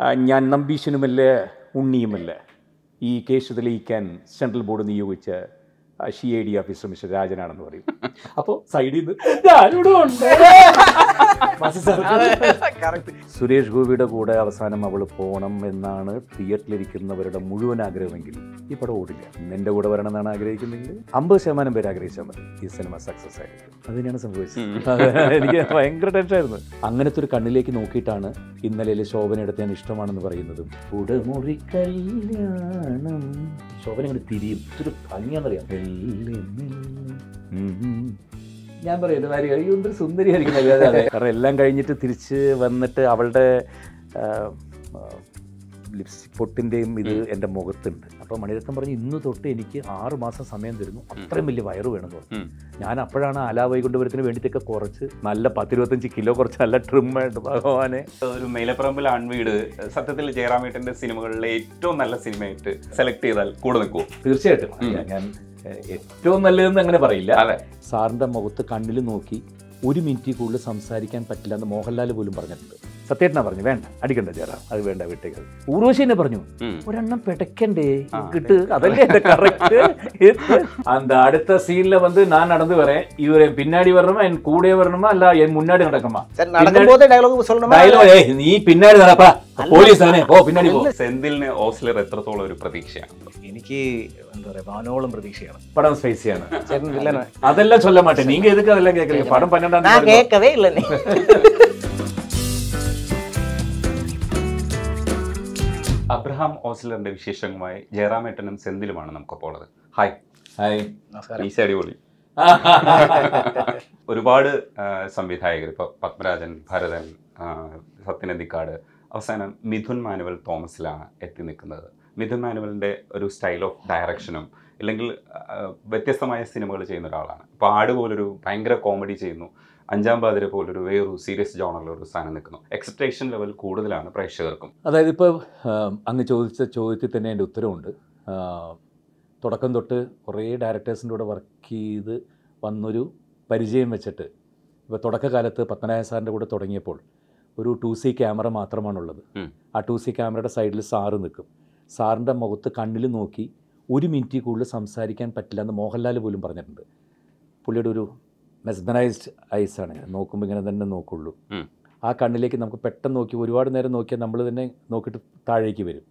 ഞാൻ നമ്പീശനുമല്ല ഉണ്ണിയുമല്ല? ഈ കേസ് തെളിയിക്കാൻ സെൻട്രൽ ബോർഡ് നിയോഗിച്ച C I D officer mister രാജനാണെന്ന് പറയും. അപ്പോൾ സൈഡിൽ നിന്ന് ഞാനിവിടെ ഉണ്ട്. സുരേഷ് ഗോപിയുടെ കൂടെ അവസാനം അവൾ പോകണം എന്നാണ് തിയേറ്ററിലിരിക്കുന്നവരുടെ മുഴുവൻ ആഗ്രഹമെങ്കിൽ ഈ പടം ഓടില്ല. നിന്റെ കൂടെ വരണം എന്നാണ് ആഗ്രഹിക്കുന്നെങ്കിൽ അമ്പത് ശതമാനം പേര് ആഗ്രഹിച്ചാൽ മതി. ഈ സിനിമ സക്സസ് ആയിരിക്കും. അത് തന്നെയാണ് സംഭവിച്ചത്. എനിക്ക് ഭയങ്കര ടെൻഷനായിരുന്നു അങ്ങനത്തെ ഒരു കണ്ണിലേക്ക് നോക്കിയിട്ടാണ് ഇന്നലെ ശോഭന എടുത്ത് ഞാൻ ഇഷ്ടമാണെന്ന് പറയുന്നതും. ഉടമുറി കല്യാണം ശോഭന ഇങ്ങനെ തിരിയും. ഇതൊരു ഭംഗിയാണെന്നറിയാം. ഉം. ഞാൻ പറയുന്നത് മാരി അയ്യോ എന്തൊരു സുന്ദരിയായിരിക്കും. കാരണം എല്ലാം കഴിഞ്ഞിട്ട് തിരിച്ച് വന്നിട്ട് അവളുടെ ലിപ്സ്റ്റിക് പൊട്ടിന്റെയും ഇത് എന്റെ മുഖത്തുണ്ട്. അപ്പോൾ മണിരത്നം പറഞ്ഞു ഇന്ന് തൊട്ട് എനിക്ക് ആറ് മാസം സമയം തരുന്നു. അത്രയും വലിയ വയറ് വേണമെന്ന് പറഞ്ഞു. ഞാൻ അപ്പോഴാണ് ആലാ വൈകുണ്ഠപുരത്തിന് വേണ്ടിയിട്ടൊക്കെ കുറച്ച് നല്ല പത്തിരുപത്തഞ്ച് കിലോ കുറച്ച് നല്ല ട്രിമ്മായിട്ട് ഭഗവാനെ. ഒരു മേലപ്പറമ്പിൽ ആൺവീട് സത്യത്തിൽ ജയറാമേട്ടന്റെ സിനിമകളിലെ ഏറ്റവും നല്ല സിനിമയായിട്ട് സെലക്ട് ചെയ്താൽ കൂടെ നിൽക്കുമോ തീർച്ചയായിട്ടും. ഞാൻ- ഞാൻ ഏറ്റവും നല്ലതെന്ന് അങ്ങനെ പറയില്ല. അതെ. സാറിന്റെ മുഖത്ത് കണ്ണിൽ നോക്കി ഒരു മിനിറ്റിൽ കൂടുതൽ സംസാരിക്കാൻ പറ്റില്ല എന്ന് മോഹൻലാൽ പോലും പറഞ്ഞിട്ടുണ്ട്. സത്യേട്ടനാ പറഞ്ഞു വേണ്ട അടിക്കണ്ട ചേരാ അത് വേണ്ട വിട്ടേക്ക് ഊർവശി എന്നെ പറഞ്ഞു ഉം. ഒരെണ്ണം പെടക്കണ്ടേ ആ, കിട്ട് അതല്ലേ എന്റെ കറക്റ്റ് அந்த அடுத்த சீன்ல வந்து நான் நடந்து வரேன் இவர் பின்னாடி வரணுமா என் கூட வரணுமா இல்ல என் முன்னாடி நடக்குமா சரி நடக்கும்போது டயலாக் சொல்லணுமா டயலாக் ஏய் நீ பின்னாடி நடப்பா போலீஸ் தானே போ பின்னாடி போ സെന്തിലിന് ഓസ്ലർ എത്രത്തോളം ഒരു പ്രതീക്ഷയാണ് എനിക്ക് എന്താ പറയാ വാനോളം പ്രതീക്ഷയാണ് படம் ஸ்பைசியான ചേട്ടൻ വില്ലന அதெல்லாம் சொல்ல மாட்டேன் நீங்க எதுக்கு அதெல்லாம் கேக்குறீங்க படம் பன்னெண்டாம் ഞാൻ தேதி കേക്കവേ ഇല്ല അബ്രഹാം ഓസ്ലറിന്റെ വിശേഷങ്ങളുമായി ജയറാമേട്ടനും സെന്തിലുമാണ് നമുക്കപ്പോൾ ഉള്ളത്. ഹായ് ഹായ് നമസ്കാരം. ഈശ അടിപൊളി. ഒരുപാട് സംവിധായകർ ഇപ്പോൾ പത്മരാജൻ ഭരതൻ സത്യനന്ദിക്കാട് അവസാനം മിഥുൻ മാനുവൽ തോമസിലാണ് എത്തി നിൽക്കുന്നത്. മിഥുൻ മാനുവലിന്റെ ഒരു സ്റ്റൈൽ ഓഫ് ഡയറക്ഷനും അല്ലെങ്കിൽ വ്യത്യസ്തമായ സിനിമകൾ ചെയ്യുന്ന ഒരാളാണ്. അപ്പോൾ ആട് പോലൊരു ഭയങ്കര കോമഡി ചെയ്യുന്നു. അഞ്ചാം പാതിര പോലൊരു വേറൊരു സീരിയസ് ജോണറിലൊരു ഒരു സ്ഥാനം നിൽക്കുന്നു. എക്സ്പെക്ടേഷൻ ലെവൽ കൂടുതലാണ് പ്രേക്ഷകർക്കും. അതായത് ഇപ്പോൾ അങ്ങ് ചോദിച്ച ചോദ്യത്തിൽ തന്നെ എന്റെ ഉത്തരവുണ്ട്. തുടക്കം തൊട്ട് കുറേ ഡയറക്ടേഴ്സിന്റെ കൂടെ വർക്ക് ചെയ്ത് വന്നൊരു പരിചയം വെച്ചിട്ട് ഇപ്പോൾ തുടക്കകാലത്ത് പത്മനാഭ സാറിന്റെ കൂടെ തുടങ്ങിയപ്പോൾ ഒരു ടു സി ക്യാമറ മാത്രമാണുള്ളത്. ആ ടു സി ക്യാമറയുടെ സൈഡിൽ സാറ് നിൽക്കും. സാറിന്റെ മുഖത്ത് കണ്ണിൽ നോക്കി ഒരു മിനിറ്റിൽ കൂടുതൽ സംസാരിക്കാൻ പറ്റില്ല എന്ന് മോഹൻലാൽ പോലും പറഞ്ഞിട്ടുണ്ട്. പുള്ളിയുടെ ഒരു മെസ്ബനൈസ്ഡ് ആണ്. നോക്കുമ്പോൾ ഇങ്ങനെ തന്നെ നോക്കുള്ളൂ. ആ കണ്ണിലേക്ക് നമുക്ക് പെട്ടെന്ന് നോക്കി ഒരുപാട് നേരം നോക്കിയാൽ നമ്മൾ തന്നെ നോക്കിയിട്ട് താഴേക്ക് വരും.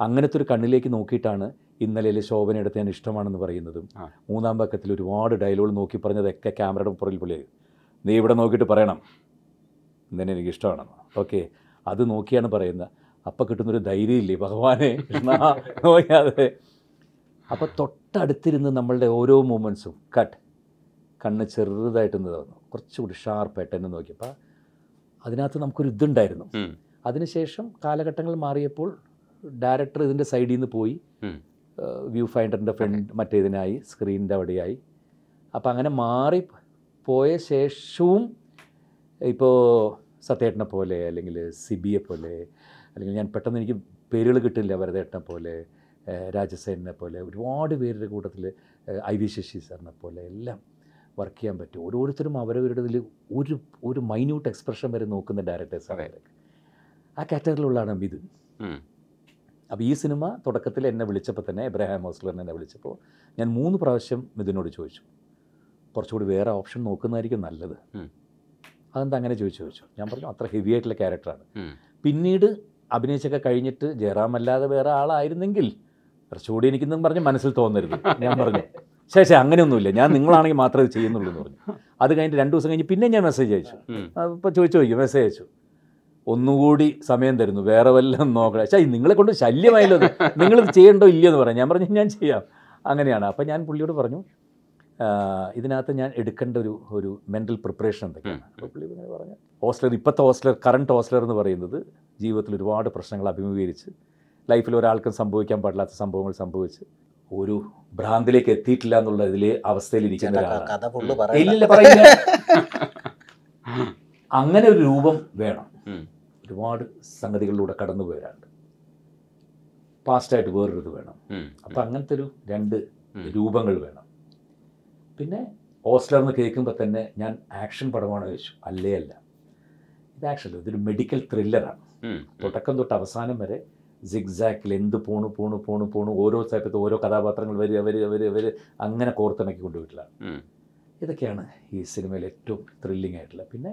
അങ്ങനത്തെ ഒരു കണ്ണിലേക്ക് നോക്കിയിട്ടാണ് ഇന്നലെ ശോഭനയെടുത്ത് ഞാൻ ഇഷ്ടമാണെന്ന് പറയുന്നതും. മൂന്നാം പക്കത്തിൽ ഒരുപാട് ഡയലോഗ് നോക്കി പറഞ്ഞതൊക്കെ ക്യാമറയുടെ പുറകിൽ പുള്ളി നീ ഇവിടെ നോക്കിയിട്ട് പറയണം. ഇന്നെ എനിക്ക് ഇഷ്ടമാണെന്ന് ഓക്കെ. അത് നോക്കിയാണ് പറയുന്നത് അപ്പം കിട്ടുന്നൊരു ധൈര്യമില്ലേ? ഭഗവാനെ നോക്കിയാതെ നോക്കാതെ അപ്പോൾ തൊട്ടടുത്തിരുന്ന് നമ്മളുടെ ഓരോ മൂമെൻസും കട്ട് കണ്ണ് ചെറുതായിട്ടൊന്ന് തോന്നുന്നു കുറച്ചുകൂടി ഷാർപ്പായിട്ട് എന്നെ നോക്കിയപ്പോൾ അതിനകത്ത് നമുക്കൊരു ഇതുണ്ടായിരുന്നു. അതിനുശേഷം കാലഘട്ടങ്ങൾ മാറിയപ്പോൾ ഡയറക്ടർ ഇതിന്റെ സൈഡിൽ നിന്ന് പോയി. വ്യൂ ഫൈൻഡറിന്റെ ഫ്രണ്ട് മറ്റേതിനായി സ്ക്രീനിന്റെ അവിടെയായി. അപ്പോൾ അങ്ങനെ മാറി പോയ ശേഷവും ഇപ്പോൾ സത്യേട്ടനെ പോലെ അല്ലെങ്കിൽ സിബിയെ പോലെ അല്ലെങ്കിൽ ഞാൻ പെട്ടെന്ന് എനിക്ക് പേരുകൾ കിട്ടില്ല വരതേട്ടനെ പോലെ രാജസേനെ പോലെ ഒരുപാട് പേരുടെ കൂട്ടത്തിൽ ഐ വി ശശി സാറിനെ പോലെ എല്ലാം വർക്ക് ചെയ്യാൻ പറ്റും. ഓരോരുത്തരും അവരവരുടെ ഇതിൽ ഒരു ഒരു മൈന്യൂട്ട് എക്സ്പ്രഷൻ വരെ നോക്കുന്ന ഡയറക്ടേഴ്സ്. അവരൊക്കെ ആ കാറ്റഗറിയിലുള്ളതാണ് മിഥുൻ. അപ്പോൾ ഈ സിനിമ തുടക്കത്തിൽ എന്നെ വിളിച്ചപ്പോൾ തന്നെ എബ്രഹാം ഹോസ്ലറിനെ എന്നെ വിളിച്ചപ്പോൾ ഞാൻ മൂന്ന് പ്രാവശ്യം മിഥുനോട് ചോദിച്ചു. കുറച്ചുകൂടി വേറെ ഓപ്ഷൻ നോക്കുന്നതായിരിക്കും നല്ലത്. അതെന്താ അങ്ങനെ ചോദിച്ചു ചോദിച്ചു. ഞാൻ പറഞ്ഞു അത്ര ഹെവി ആയിട്ടുള്ള ക്യാരക്ടറാണ്. പിന്നീട് അഭിനയിച്ചൊക്കെ കഴിഞ്ഞിട്ട് ജയറാം അല്ലാതെ വേറെ ആളായിരുന്നെങ്കിൽ കുറച്ചുകൂടി എനിക്കെന്നും പറഞ്ഞ് മനസ്സിൽ തോന്നരുത്. ഞാൻ പറഞ്ഞു. ശേ ശേ അങ്ങനെയൊന്നുമില്ല. ഞാൻ നിങ്ങളാണെങ്കിൽ മാത്രമേ ഇത് ചെയ്യുന്നുള്ളൂ എന്ന് പറഞ്ഞു. അത് കഴിഞ്ഞിട്ട് രണ്ട് ദിവസം കഴിഞ്ഞ് പിന്നെ ഞാൻ മെസ്സേജ് അയച്ചു. അപ്പോൾ ഇപ്പോൾ ചോദിച്ചു ചോദിക്കും മെസ്സേജ് അയച്ചു. ഒന്നുകൂടി സമയം തരുന്നു. വേറെ വല്ലതും നോക്കണം. പക്ഷേ നിങ്ങളെ കൊണ്ട് ശല്യമായല്ലോ. നിങ്ങളിത് ചെയ്യണ്ടോ ഇല്ലയോ എന്ന് പറഞ്ഞു ഞാൻ പറഞ്ഞു ഞാൻ ചെയ്യാം. അങ്ങനെയാണ്. അപ്പം ഞാൻ പുള്ളിയോട് പറഞ്ഞു "ആ, ഇതിനകത്ത് ഞാൻ എടുക്കേണ്ട ഒരു ഒരു മെന്റൽ പ്രിപ്പറേഷൻ എന്തൊക്കെയാണ്? അപ്പോൾ പുള്ളി ഇങ്ങനെ പറഞ്ഞു ഹോസ്റ്റലർ ഇപ്പോഴത്തെ ഹോസ്റ്റലർ കറണ്ട് ഹോസ്റ്റലർ എന്ന് പറയുന്നത് ജീവിതത്തിൽ ഒരുപാട് പ്രശ്നങ്ങൾ അഭിമുഖീകരിച്ച് ലൈഫിൽ ഒരാൾക്കും സംഭവിക്കാൻ പാടില്ലാത്ത സംഭവങ്ങൾ സംഭവിച്ച് ഒരു ഭ്രാന്തിലേക്ക് എത്തിയിട്ടില്ല എന്നുള്ള ഇതിലെ അവസ്ഥയിൽ ഒരാളാണ്. അങ്ങനെ ഒരു രൂപം വേണം. ഒരുപാട് സംഗതികളിലൂടെ കടന്നു പോയവരാണ്ട് പാസ്റ്റായിട്ട് വേറൊരു ഇത് വേണം. അപ്പം അങ്ങനത്തെ ഒരു രണ്ട് രൂപങ്ങൾ വേണം. പിന്നെ ഓസ്ലർ എന്ന് കേൾക്കുമ്പോൾ തന്നെ ഞാൻ ആക്ഷൻ പടമാണ് ചോദിച്ചു. അല്ലേ അല്ല. ഇത് ആക്ഷൻ ഇതൊരു മെഡിക്കൽ ത്രില്ലറാണ്. തുടക്കം തൊട്ട് അവസാനം വരെ സിഗ്സാക്കിൽ എന്ത് പോണു പോണു പോണു പോണു ഓരോ സ്ഥലത്ത് ഓരോ കഥാപാത്രങ്ങൾ വരിക വരിക വരിക വരിക അങ്ങനെ കോർത്തിണക്കി കൊണ്ടുപോയിട്ടില്ല. ഇതൊക്കെയാണ് ഈ സിനിമയിൽ ഏറ്റവും ത്രില്ലിംഗ് ആയിട്ടുള്ള. പിന്നെ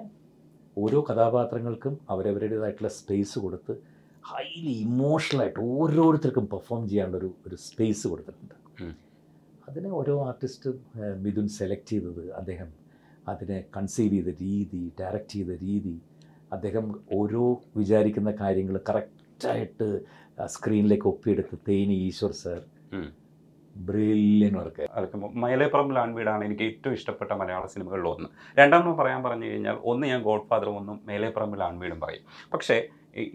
ഓരോ കഥാപാത്രങ്ങൾക്കും അവരവരുടേതായിട്ടുള്ള സ്പേസ് കൊടുത്ത് ഹൈലി ഇമോഷണലായിട്ട് ഓരോരുത്തർക്കും പെർഫോം ചെയ്യാനുള്ളൊരു ഒരു സ്പേസ് കൊടുത്തിട്ടുണ്ട്. അതിനെ ഓരോ ആർട്ടിസ്റ്റ് മിഥുൻ സെലക്ട് ചെയ്തത് അദ്ദേഹം. അതിനെ കൺസീവ് ചെയ്ത രീതി ഡയറക്റ്റ് ചെയ്ത രീതി അദ്ദേഹം ഓരോ വിചാരിക്കുന്ന കാര്യങ്ങൾ കറക്റ്റായിട്ട് സ്ക്രീനിലേക്ക് ഒപ്പിയെടുത്ത് Theni Eshwar sir. Brilliant work. മയലേപ്പുറം ലാൻവീടാണ് എനിക്ക് ഏറ്റവും ഇഷ്ടപ്പെട്ട മലയാള സിനിമകളിൽ ഒന്ന്. രണ്ടാമത് പറയാൻ പറഞ്ഞു കഴിഞ്ഞാൽ ഒന്ന് ഞാൻ ഗോഡ് ഫാദറും ഒന്നും മേലേപ്പറമ്പിൽ ലാൻവീടും പറയും. പക്ഷേ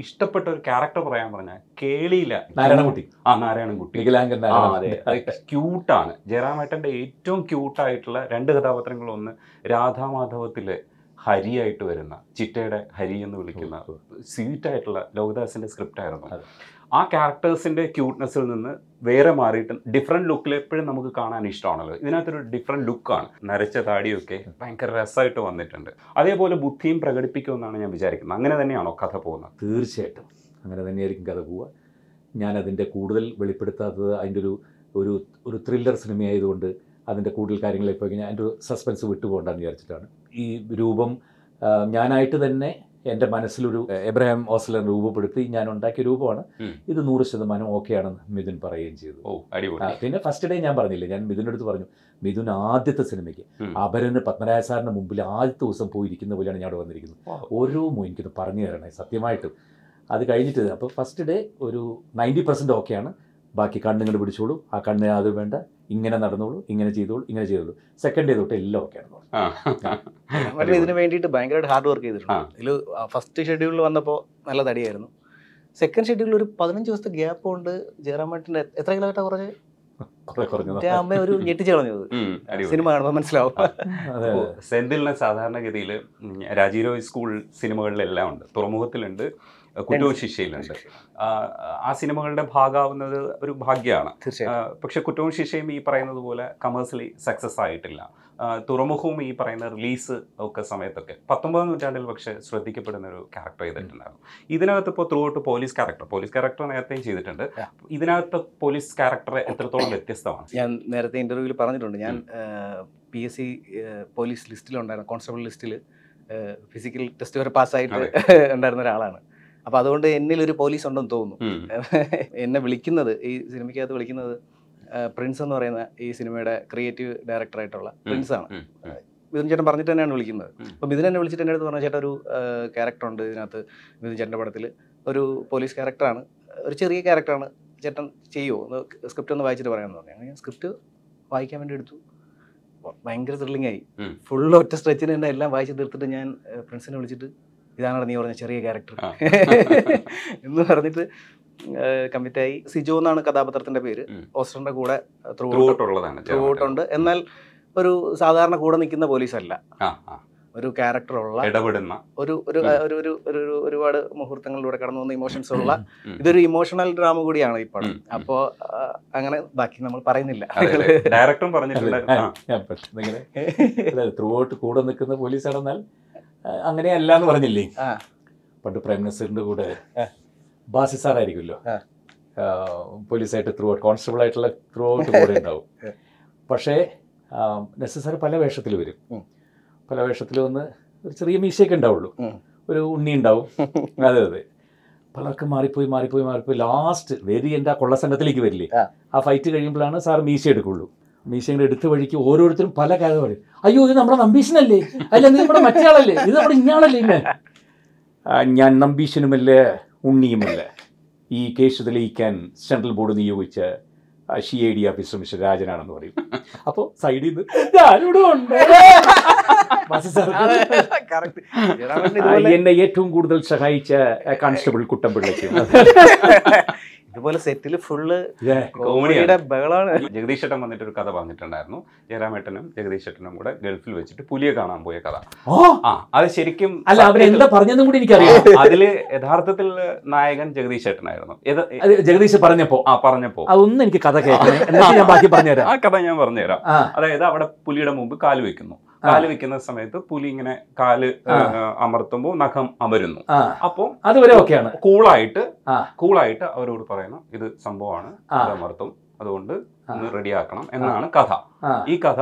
ഇഷ്ടപ്പെട്ട ഒരു ക്യാരക്ടർ പറയാൻ പറഞ്ഞാൽ കേളിയില്ല നാരായണൻകുട്ടി. ആ നാരായണൻകുട്ടി. ആ അതെ ക്യൂട്ടാണ്. ജയറാമേട്ടന്റെ ഏറ്റവും ക്യൂട്ടായിട്ടുള്ള രണ്ട് കഥാപാത്രങ്ങൾ ഒന്ന് രാധാമാധവത്തിലെ ഹരിയായിട്ട് വരുന്ന ചിറ്റയുടെ ഹരി എന്ന് വിളിക്കുന്ന സ്വീറ്റ് ആയിട്ടുള്ള ലോകദാസിന്റെ സ്ക്രിപ്റ്റ് ആയിരുന്നു ആ ക്യാരക്ടേഴ്സിന്റെ ക്യൂട്ട്നെസ്സിൽ നിന്ന് വേറെ മാറിയിട്ട് ഡിഫറെന്റ് ലുക്കിൽ എപ്പോഴും നമുക്ക് കാണാൻ ഇഷ്ടമാണല്ലോ. ഇതിനകത്തൊരു ഡിഫറെന്റ് ലുക്കാണ് നരച്ച താടിയൊക്കെ ഭയങ്കര രസമായിട്ട് വന്നിട്ടുണ്ട്. അതേപോലെ ബുദ്ധിയും പ്രകടിപ്പിക്കുമെന്നാണ് ഞാൻ വിചാരിക്കുന്നത്. അങ്ങനെ തന്നെയാണോ കഥ പോകുന്നത്? തീർച്ചയായിട്ടും. അങ്ങനെ തന്നെയായിരിക്കും കഥ പോവുക. ഞാൻ ഞാനതിന്റെ കൂടുതൽ വെളിപ്പെടുത്താത്തത് അതിന്റെ ഒരു ഒരു ഒരു ത്രില്ലർ സിനിമയായതുകൊണ്ട് അതിന്റെ കൂടുതൽ കാര്യങ്ങളിൽ പോയി കഴിഞ്ഞാൽ അതിന്റെ ഒരു സസ്പെൻസ് വിട്ടുപോകണ്ടെന്ന് വിചാരിച്ചിട്ടാണ്. ഈ രൂപം ഞാനായിട്ട് തന്നെ എന്റെ മനസ്സിലൊരു എബ്രഹാം ഓസ്ലർ രൂപപ്പെടുത്തി ഞാൻ ഉണ്ടാക്കിയ രൂപമാണ് ഇത് നൂറ് ശതമാനം ഓക്കെ ആണെന്ന് മിഥുൻ പറയുകയും ചെയ്തു. പിന്നെ ഫസ്റ്റ് ഡേ ഞാൻ പറഞ്ഞില്ലേ ഞാൻ മിഥുന്റെ അടുത്ത് പറഞ്ഞു മിഥുൻ ആദ്യത്തെ സിനിമയ്ക്ക്. അപരന് പത്മരാജ സാറിന് മുമ്പിൽ ആദ്യത്തെ ദിവസം പോയിരിക്കുന്ന പോലെയാണ് ഞാൻ അവിടെ വന്നിരിക്കുന്നത്. ഓരോ എനിക്കിത് പറഞ്ഞു തരണേ സത്യമായിട്ടും. അത് കഴിഞ്ഞിട്ട് അപ്പോൾ ഫസ്റ്റ് ഡേ ഒരു നയന്റി പെർസെന്റ് ഓക്കെയാണ്. ബാക്കി കണ്ണുങ്ങൾ പിടിച്ചോളൂ. ആ കണ്ണ് അത് വേണ്ട. ഇങ്ങനെ നടന്നോളൂ ഇങ്ങനെ ചെയ്തോളൂ ഇങ്ങനെ ചെയ്തോളൂ. സെക്കൻഡ് ഡേ തൊട്ട് എല്ലാം ഓക്കെ ആണെന്ന് പറഞ്ഞു. ഇതിന് വേണ്ടിയിട്ട് ഭയങ്കരമായിട്ട് ഹാർഡ് വർക്ക് ചെയ്തിട്ടുണ്ട്. ഇതിൽ ഫസ്റ്റ് ഷെഡ്യൂളിൽ വന്നപ്പോൾ നല്ല തടിയായിരുന്നു. സെക്കൻഡ് ഷെഡ്യൂളിൽ ഒരു പതിനഞ്ച് ദിവസത്തെ ഗ്യാപ്പ് കൊണ്ട് ജയറാമേട്ടിന്റെ എത്ര കിലോമീറ്റർ കുറഞ്ഞ് കുറെ കുറഞ്ഞു അമ്മ ഒരു ഞെട്ടിച്ച് കളഞ്ഞത്. ഉം, സിനിമ കാണുമ്പോൾ മനസ്സിലാവും. സെന്തിലിനെ സാധാരണഗതിയിൽ രാജീവ് സ്കൂൾ സിനിമകളിലെല്ലാം ഉണ്ട്. തുറമുഖത്തിലുണ്ട്. കുറ്റവും ശിക്ഷയിലുണ്ട് ആ, സിനിമകളുടെ ഭാഗമാവുന്നത് ഒരു ഭാഗ്യമാണ്. പക്ഷെ കുറ്റവും ശിക്ഷയും ഈ പറയുന്നത് പോലെ കമേഴ്സ്യലി സക്സസ് ആയിട്ടില്ല. തുറമുഖവും ഈ പറയുന്ന റിലീസ് ഒക്കെ സമയത്തൊക്കെ പത്തൊമ്പതാം നൂറ്റാണ്ടിൽ പക്ഷേ ശ്രദ്ധിക്കപ്പെടുന്ന ഒരു ക്യാരക്ടർ ചെയ്തിട്ടുണ്ടായിരുന്നു. ഇതിനകത്ത് ഇപ്പോൾ throughout police character police character നേരത്തെയും ചെയ്തിട്ടുണ്ട്. ഇതിനകത്ത് പോലീസ് ക്യാരക്ടർ എത്രത്തോളം വ്യത്യസ്തമാണ്? ഞാൻ നേരത്തെ ഇന്റർവ്യൂവിൽ പറഞ്ഞിട്ടുണ്ട്. ഞാൻ പി എസ് സി പോലീസ് ലിസ്റ്റിലുണ്ടായിരുന്നു കോൺസ്റ്റബിൾ ലിസ്റ്റിൽ ഫിസിക്കൽ ടെസ്റ്റ് വരെ പാസ്സായിട്ട് ഉണ്ടായിരുന്ന ഒരാളാണ്. അപ്പോൾ അതുകൊണ്ട് എന്നിൽ ഒരു പോലീസ് ഉണ്ടെന്ന് തോന്നുന്നു എന്നെ വിളിക്കുന്നത് ഈ സിനിമയ്ക്കകത്ത് വിളിക്കുന്നത് പ്രിൻസ് എന്ന് പറയുന്ന ഈ സിനിമയുടെ ക്രിയേറ്റീവ് ഡയറക്ടർ ആയിട്ടുള്ള പ്രിൻസ് ആണ്. മിഥുൻ ചേട്ടൻ പറഞ്ഞിട്ട് തന്നെയാണ് വിളിക്കുന്നത്. അപ്പൊ അപ്പോൾ മിഥുൻ എന്നെ വിളിച്ചിട്ട് എന്റെ അടുത്ത് പറഞ്ഞ ചേട്ടൻ ഒരു ക്യാരക്ടർ ഉണ്ട് ഇതിനകത്ത് മിഥുൻ ചേട്ടന്റെ പടത്തിൽ ഒരു പോലീസ് ക്യാരക്ടറാണ് ഒരു ചെറിയ ക്യാരക്ടറാണ് ചേട്ടൻ ചെയ്യുമോ സ്ക്രിപ്റ്റ് ഒന്ന് വായിച്ചിട്ട് പറയാമെന്ന് പറഞ്ഞു. ഞാൻ സ്ക്രിപ്റ്റ് വായിക്കാൻ വേണ്ടി എടുത്തു. ഭയങ്കര ത്രില്ലിംഗ് ആയി. ഫുൾ ഒറ്റ സ്ട്രെച്ചിന് തന്നെ എല്ലാം വായിച്ച് തീർത്തിട്ട് ഞാൻ ഫ്രണ്ട്സിനെ പ്രിൻസിനെ വിളിച്ചിട്ട് ഇതാണ് നീ പറഞ്ഞ ചെറിയ ക്യാരക്ടർ എന്ന് പറഞ്ഞിട്ട് കമ്മിറ്റായി. സിജോ എന്നാണ് കഥാപാത്രത്തിന്റെ പേര്. ഓസ്റ്ററിന്റെ കൂടെ ത്രൂ ത്രൂ ഉള്ളതാണ് ത്രൂ ഉണ്ട്. എന്നാൽ ഒരു സാധാരണ കൂടെ നിൽക്കുന്ന പോലീസ് അല്ല. ഒരു ക്യാരക്ടർ ഉള്ള ഇടപെടുന്ന. ഒരു ഒരു ഒരു ഒരു ഒരു ഒരു ഒരുപാട് മുഹൂർത്തങ്ങളിലൂടെ കടന്നു വന്ന ഇമോഷൻസ് ഉള്ള ഇതൊരു ഇമോഷണൽ ഡ്രാമ കൂടിയാണ് ഈ പടം. അപ്പോ അങ്ങനെ ബാക്കി നമ്മൾ പറയുന്നില്ല. ഡയറക്ടറും പറഞ്ഞിട്ടില്ല ത്രൂ ഔട്ട് കൂടെ നിൽക്കുന്ന പോലീസാണെന്നാൽ ആ, അങ്ങനെയല്ല എന്ന് പറഞ്ഞില്ലേ. പണ്ട് പ്രൈം മിനിസ്റ്ററിന്റെ കൂടെ. ബാസി. ആ, പോലീസായിട്ട് ത്രൂ ഔട്ട് കോൺസ്റ്റബിൾ ആയിട്ടുള്ള ത്രൂ ഔട്ട് കൂടെ ഉണ്ടാവും. പക്ഷേ നെസസറി പല വേഷത്തിൽ വരും. പല വേഷത്തിൽ വന്ന് ഒരു ചെറിയ മീശയൊക്കെ ഉണ്ടാവുള്ളൂ. ഒരു ഉണ്ണി ഉണ്ടാവും. അതെ അതെ. പലർക്കും മാറിപ്പോയി മാറിപ്പോയി മാറിപ്പോയി. ലാസ്റ്റ് വെരി എന്റെ ആ കൊള്ളസംഘത്തിലേക്ക് വരില്ലേ? ആ. ആ ഫൈറ്റ് കഴിയുമ്പോഴാണ് സാർ മീശ എടുക്കുള്ളൂ. മീശ ഇങ്ങനെ എടുത്ത വഴിക്ക് ഓരോരുത്തരും പല കാര്യം പറയും. അയ്യോ ഇത് നമ്മുടെ നമ്പീശനല്ലേ? അല്ല ഇത് നമ്മുടെ മറ്റേ ആളല്ലേ ഇത് നമ്മുടെ ഇന്നയാളല്ലേ ഇങ്ങനെ ഞാൻ നമ്പീശനുമല്ല ഉണ്ണിയുമല്ല? ഈ കേസ് തെളിയിക്കാൻ സെൻട്രൽ ബോർഡ് നിയോഗിച്ച C I D officer mister രാജനാണെന്ന് പറയും. അപ്പോൾ സൈഡിൽ നിന്ന് ഞാനിവിടെ ഉണ്ട്. എന്നെ ഏറ്റവും കൂടുതൽ സഹായിച്ച കോൺസ്റ്റബിൾ കുട്ടമ്പിള്ളയ്ക്കും. ഇതുപോലെ സെറ്റിൽ ഫുള്ള് കോമഡിയുടെ ബഹളാണ്. ജഗദീഷ് ഏട്ടൻ വന്നിട്ട് ഒരു കഥ പറഞ്ഞിട്ടുണ്ടായിരുന്നു. ജയരാമേട്ടനും ജഗദീഷ് ഏട്ടനും കൂടെ ഗൾഫിൽ വെച്ചിട്ട് പുലിയെ കാണാൻ പോയ കഥ. ഓ? ആ അത് ശരിക്കും അല്ല അവരെന്താ പറഞ്ഞതും കൂടി എനിക്കറിയാം. അതിൽ യഥാർത്ഥത്തിൽ നായകൻ ജഗദീഷ് ഏട്ടനായിരുന്നു. ജഗദീഷ് പറഞ്ഞപ്പോ? ആ പറഞ്ഞപ്പോ. അതൊന്നും എനിക്ക് കഥ കേൾക്കണേ. എന്നിട്ട് ഞാൻ ബാക്കി പറഞ്ഞുതരാം. ആ കഥ ഞാൻ പറഞ്ഞുതരാം. അതായത് അവിടെ പുലിയുടെ മുമ്പ് കാൽ വെക്കുന്നു കാൽ വെക്കുന്ന സമയത്ത് പുലി ഇങ്ങനെ കാൽ. അമർത്തുമ്പോൾ നഖം അമരുന്നു. അപ്പോൾ അതുവരെ ഓക്കെയാണ്. കൂളായിട്ട്. കൂളായിട്ട് അവരോട് പറയണം ഇത് സംഭവമാണ് അത് അമർത്തും അതുകൊണ്ട് റെഡി ആക്കണം റെഡിയാക്കണം എന്നാണ് കഥ. ഈ കഥ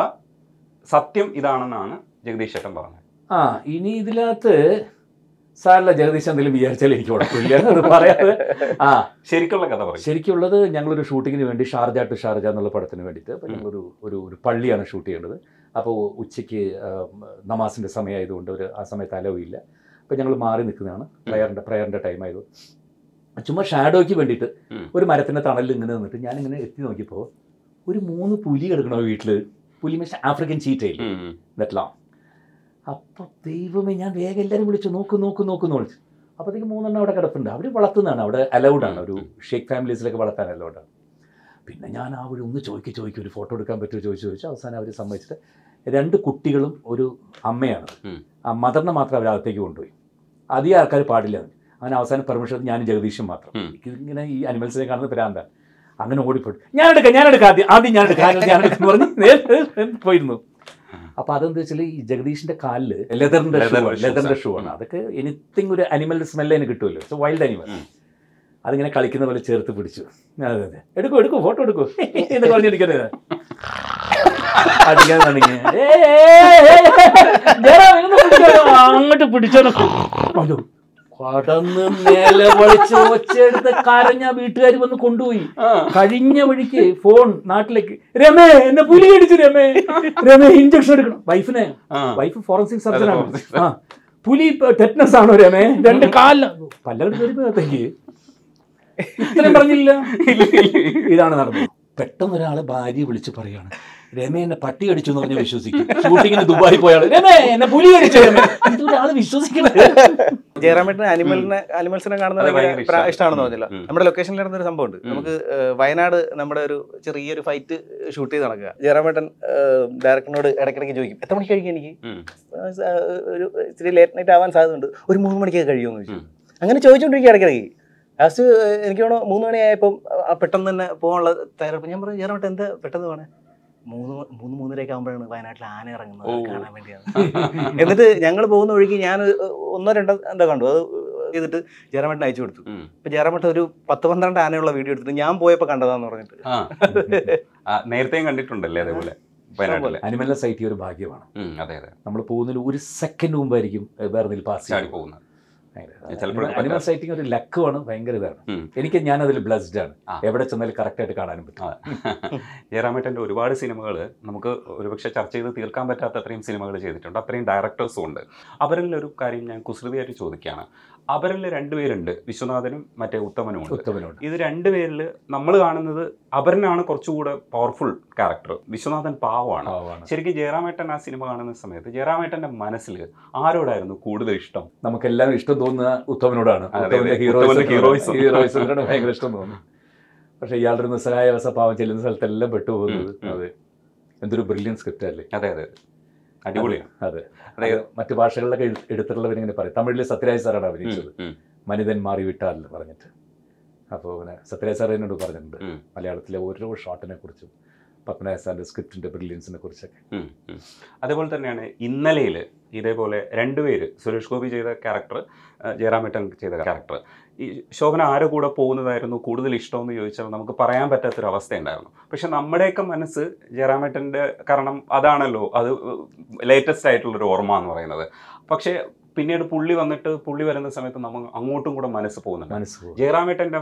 സത്യം ഇതാണെന്നാണ് ജഗദീഷ് ചേട്ടൻ പറഞ്ഞത്. ആ ഇനി ഇതിനകത്ത് സാറല്ല ജഗദീഷ് എന്തെങ്കിലും വിചാരിച്ചാൽ എനിക്ക് കുഴപ്പമില്ല പറയാതെ. ആ. ശരിക്കുള്ള കഥ പറയും. ശരിക്കുള്ളത് ഞങ്ങളൊരു ഷൂട്ടിങ്ങിന് വേണ്ടി ഷാർജ ടു ഷാർജ എന്നുള്ള പടത്തിന് വേണ്ടിയിട്ട്. ഞങ്ങളൊരു ഒരു ഒരു പള്ളിയാണ് ഷൂട്ട് ചെയ്യേണ്ടത്. അപ്പോൾ ഉച്ചയ്ക്ക് നമാസിന്റെ സമയമായതുകൊണ്ട് ഒരു ആ സമയത്ത് അലവില്ല. അപ്പോൾ ഞങ്ങൾ മാറി നിൽക്കുന്നതാണ്. പ്രയറിന്റെ പ്രയറിന്റെ ടൈം ആയതുകൊണ്ട്. ചുമ്മാ ഷാഡോയ്ക്ക് വേണ്ടിയിട്ട് ഒരു മരത്തിന്റെ തണലിൽ ഇങ്ങനെ നിന്നിട്ട് ഞാനിങ്ങനെ എത്തി നോക്കിയപ്പോൾ ഒരു മൂന്ന് പുലി കിടക്കണോ വീട്ടിൽ പുലി മീൻസ് ആഫ്രിക്കൻ ചീറ്റയിൽ. ദറ്റ്ലാം അപ്പോൾ ദൈവമേ ഞാൻ വേഗം എല്ലാവരും വിളിച്ചു. നോക്ക് നോക്ക് നോക്ക് എന്ന് വിളിച്ചു. അപ്പോഴത്തേക്ക് മൂന്നെണ്ണം അവിടെ കിടപ്പുണ്ട്. അവർ വളർത്തുന്നതാണ്. അവിടെ അലൗഡാണ് ഒരു ഷേക്ക് ഫാമിലീസിലൊക്കെ വളർത്താൻ അലൗഡാണ് പിന്നെ ഞാൻ ആ വഴി ഒന്ന് ചോദിക്കും ചോദിക്കും ഒരു ഫോട്ടോ എടുക്കാൻ പറ്റുമോ ചോദിച്ചു ചോദിച്ചു അവസാനം അവർ സമ്മതിച്ചിട്ട് രണ്ട് കുട്ടികളും ഒരു അമ്മയാണ്. ആ മദറിനെ മാത്രം അവർ അകത്തേക്ക് കൊണ്ടുപോയി. അധികം ആൾക്കാർ പാടില്ല. അങ്ങനെ അവസാനം പെർമിഷൻ ഞാൻ ജഗദീഷും മാത്രം. ഇങ്ങനെ ഈ അനിമൽസിനെ കാണുന്ന പ്രാന്ത അങ്ങനെ ഓടിപ്പോയി. ഞാൻ എടുക്കാം ഞാൻ എടുക്കാം ആദ്യം ആദ്യം ഞാൻ എടുക്കാം ഞാൻ എടുക്കാം പറഞ്ഞ് പോയിരുന്നു. അപ്പൊ അതെന്ന് വെച്ചാൽ ഈ ജഗദീഷിന്റെ കാലിൽ ലെതറിന്റെ ഷൂ ലെതറിന്റെ ആണ്. ഷൂ ആണ്. അതൊക്കെ എനിത്തിങ് ഒരു അനിമൽ സ്മെല്ല് അതിന് കിട്ടുമല്ലോ. Wild animal. അതിങ്ങനെ കളിക്കുന്ന പോലെ ചേർത്ത് പിടിച്ചു അതെ അതെ എടുക്കൂ എടുക്കൂ ഫോട്ടോ എടുക്കൂ എന്ന് പറഞ്ഞെടുക്കരുത് അടിക്കാൻ തുടങ്ങി. അങ്ങോട്ട് പിടിച്ചോ അയ്യോ കടന്ന് നിലവിളിച്ച് ഒച്ചയെടുത്ത് കരഞ്ഞ വീട്ടുകാർ വന്ന് കൊണ്ടുപോയി കഴിഞ്ഞ വഴിക്ക് ഫോൺ നാട്ടിലേക്ക് രമേ എന്നെ പുലി അടിച്ചു രമേ രമേ ഇഞ്ചക്ഷൻ എടുക്കണം വൈഫിനെ വൈഫ് ഫോറൻസിക് ആ പുലി ടെറ്റ്നസ് ആണോ രമേ രണ്ട് കാലിൽ പല്ലടുത്ത് വരുമ്പോഴത്തേക്ക് ഇത്രയും പറഞ്ഞില്ല ഇതാണ് നടന്നത്. പെട്ടെന്ന് ഒരാളെ ഭാര്യ വിളിച്ച് പറയാണ് രമേ എന്നെ പട്ടി അടിച്ചു എന്ന് പറഞ്ഞ് വിശ്വസിക്കും. ഷൂട്ടിങ്ങിന് ദുബായി പോയാൾ രമേ എന്നെ പുലി അടിച്ചു ഇതൊരാൾ വിശ്വസിക്കണേ. ജയറാമേട്ടന് അനിമലിനെ അനിമൽസിനെ കാണുന്നത് ഇഷ്ടമാണെന്ന് പറഞ്ഞില്ല നമ്മുടെ ലൊക്കേഷനിൽ നടന്ന ഒരു സംഭവമുണ്ട് നമുക്ക് വയനാട് നമ്മുടെ ഒരു ചെറിയൊരു ഫൈറ്റ് ഷൂട്ട് ചെയ്ത് നടക്കുക. ജയറാമേട്ടൻ ഡയറക്ടറിനോട് ഇടയ്ക്കിടയ്ക്ക് ചോദിക്കും എത്ര മണിക്ക് കഴിക്കും എനിക്ക്? ഒരു ഇച്ചിരി ലേറ്റ് നൈറ്റ് ആവാൻ സാധ്യതയുണ്ട്. ഒരു മൂന്ന് മണിക്കൊക്കെ കഴിയുമെന്ന് ചോദിച്ചു അങ്ങനെ ചോദിച്ചുകൊണ്ടിരിക്കുക ഇടയ്ക്കിടയ്ക്ക്. ലാസ്റ്റ് എനിക്ക് വേണോ മൂന്ന് മണിയായപ്പം ആയപ്പോൾ പെട്ടെന്ന് തന്നെ പോകാനുള്ള തയ്യാറെടുപ്പ്. ഞാൻ പറഞ്ഞു ചേർന്നിട്ട് എന്താ പെട്ടെന്ന് പോണേ? മൂന്ന് മൂന്ന് മൂന്നരയൊക്കെ ആകുമ്പോഴാണ് വയനാട്ടിൽ ആന ഇറങ്ങുന്നത്. കാണാൻ വേണ്ടിയാണ്. എന്നിട്ട് ഞങ്ങൾ പോകുന്ന വഴിക്ക് ഞാൻ ഒന്നോ രണ്ടോ എന്താ കണ്ടു. അത് ചെയ്തിട്ട് ജയറാമേട്ടൻ അയച്ചു കൊടുത്തു. അപ്പൊ ഇപ്പൊ ജയറാമേട്ടൻ ഒരു പത്ത് പന്ത്രണ്ട് ആനയുള്ള വീഡിയോ എടുത്തിട്ട് ഞാൻ പോയപ്പോ കണ്ടതാന്ന് പറഞ്ഞിട്ട്. നേരത്തെയും കണ്ടിട്ടുണ്ടല്ലേ അതേപോലെ? അനിമല അനിമലിനെ സൈറ്റ് ഒരു ഭാഗ്യമാണ്. അതെ അതെ. നമ്മൾ പോകുന്നതിന് ഒരു സെക്കൻഡ് മുമ്പായിരിക്കും വേറെ പാസ് ചാടി പോകുന്നത്. അനിമൽ സൈറ്റിംഗ് ഒരു ലക്കുമാണ് ഭയങ്കര ഇതാണ്. എനിക്ക് ഞാൻ അതിൽ ബ്ലസ്ഡ് ആണ് എവിടെ ചെന്നാലും കറക്റ്റ് ആയിട്ട് കാണാനും പറ്റും. ജയറാമേട്ടന്റെ ഒരുപാട് സിനിമകൾ നമുക്ക് ഒരുപക്ഷെ ചർച്ച ചെയ്ത് തീർക്കാൻ പറ്റാത്ത അത്രയും സിനിമകൾ ചെയ്തിട്ടുണ്ട്. അത്രയും ഡയറക്ടേഴ്സും ഉണ്ട്. അവരിൽ ഒരു കാര്യം ഞാൻ കുസൃതിയായിട്ട് ചോദിക്കുകയാണ്. അവരിൽ രണ്ടുപേരുണ്ട് വിശ്വനാഥനും മറ്റേ ഉത്തമനും ഉത്തമനുണ്ട് ഇത് രണ്ടുപേരിൽ നമ്മൾ കാണുന്നത് അപരനാണ് കുറച്ചുകൂടെ പവർഫുൾ ക്യാരക്ടർ വിശ്വനാഥൻ പാവമാണ്. ശരിക്കും ജയറാമേട്ടൻ ആ സിനിമ കാണുന്ന സമയത്ത് ജയറാമേട്ടന്റെ മനസ്സിൽ ആരോടായിരുന്നു കൂടുതൽ ഇഷ്ടം? നമുക്കെല്ലാം ഇഷ്ടം തോന്നുന്ന ഉത്തമനോടാണ്. ഹീറോയിസത്തിനോട് ഭയങ്കര ഇഷ്ടം തോന്നുന്നു പക്ഷെ ഇയാളുടെ നിസ്സഹായ അവസ്ഥ പാവം ചെല്ലുന്ന സ്ഥലത്തെല്ലാം പെട്ടുപോകുന്നത്. അതെ. എന്തൊരു ബ്രില്യൻ സ്ക്രിപ്റ്റ് അല്ലേ? അതെ അതെ. അടിപൊളിയാണ്. അതെ. മറ്റു ഭാഷകളിലൊക്കെ എടുത്തിട്ടുള്ളവർ ഇങ്ങനെ പറയും. തമിഴിൽ സത്യരാജ് സാറാണ് അഭിനയിച്ചത്. മനിതൻ മാറി വിട്ടാൽ പറഞ്ഞിട്ട്. അപ്പോൾ പിന്നെ സത്യരാജ് സാർ എന്നോട് പറഞ്ഞിട്ടുണ്ട്. മലയാളത്തിലെ ഓരോ ഷോട്ടിനെ കുറിച്ചും പത്മനാഭ സ്ക്രിപ്റ്റിന്റെ ബ്രില്യൻസിനെ കുറിച്ചൊക്കെ. അതേപോലെ തന്നെയാണ് ഇന്നലെയിൽ ഇതേപോലെ രണ്ടുപേര് സുരേഷ് ഗോപി ചെയ്ത ക്യാരക്ടർ ജയറാം മേട്ടൻ ചെയ്ത ക്യാരക്ടർ ഈ ശോഭന ആരെ കൂടെ പോകുന്നതായിരുന്നു? കൂടുതൽ ഇഷ്ടമെന്ന് ചോദിച്ചാൽ നമുക്ക് പറയാൻ പറ്റാത്തൊരു അവസ്ഥയുണ്ടായിരുന്നു പക്ഷെ നമ്മുടെയൊക്കെ മനസ്സ് ജയറാമേട്ടന്റെ കാരണം അതാണല്ലോ. അത് ലേറ്റസ്റ്റ് ആയിട്ടുള്ളൊരു ഓർമ്മ എന്ന് പറയുന്നത്. പക്ഷേ പിന്നീട് പുള്ളി വന്നിട്ട് പുള്ളി വരുന്ന സമയത്ത് നമ്മൾ അങ്ങോട്ടും കൂടെ മനസ്സ് പോകുന്നുണ്ട്. മനസ്സ് ജയറാമേട്ടന്റെ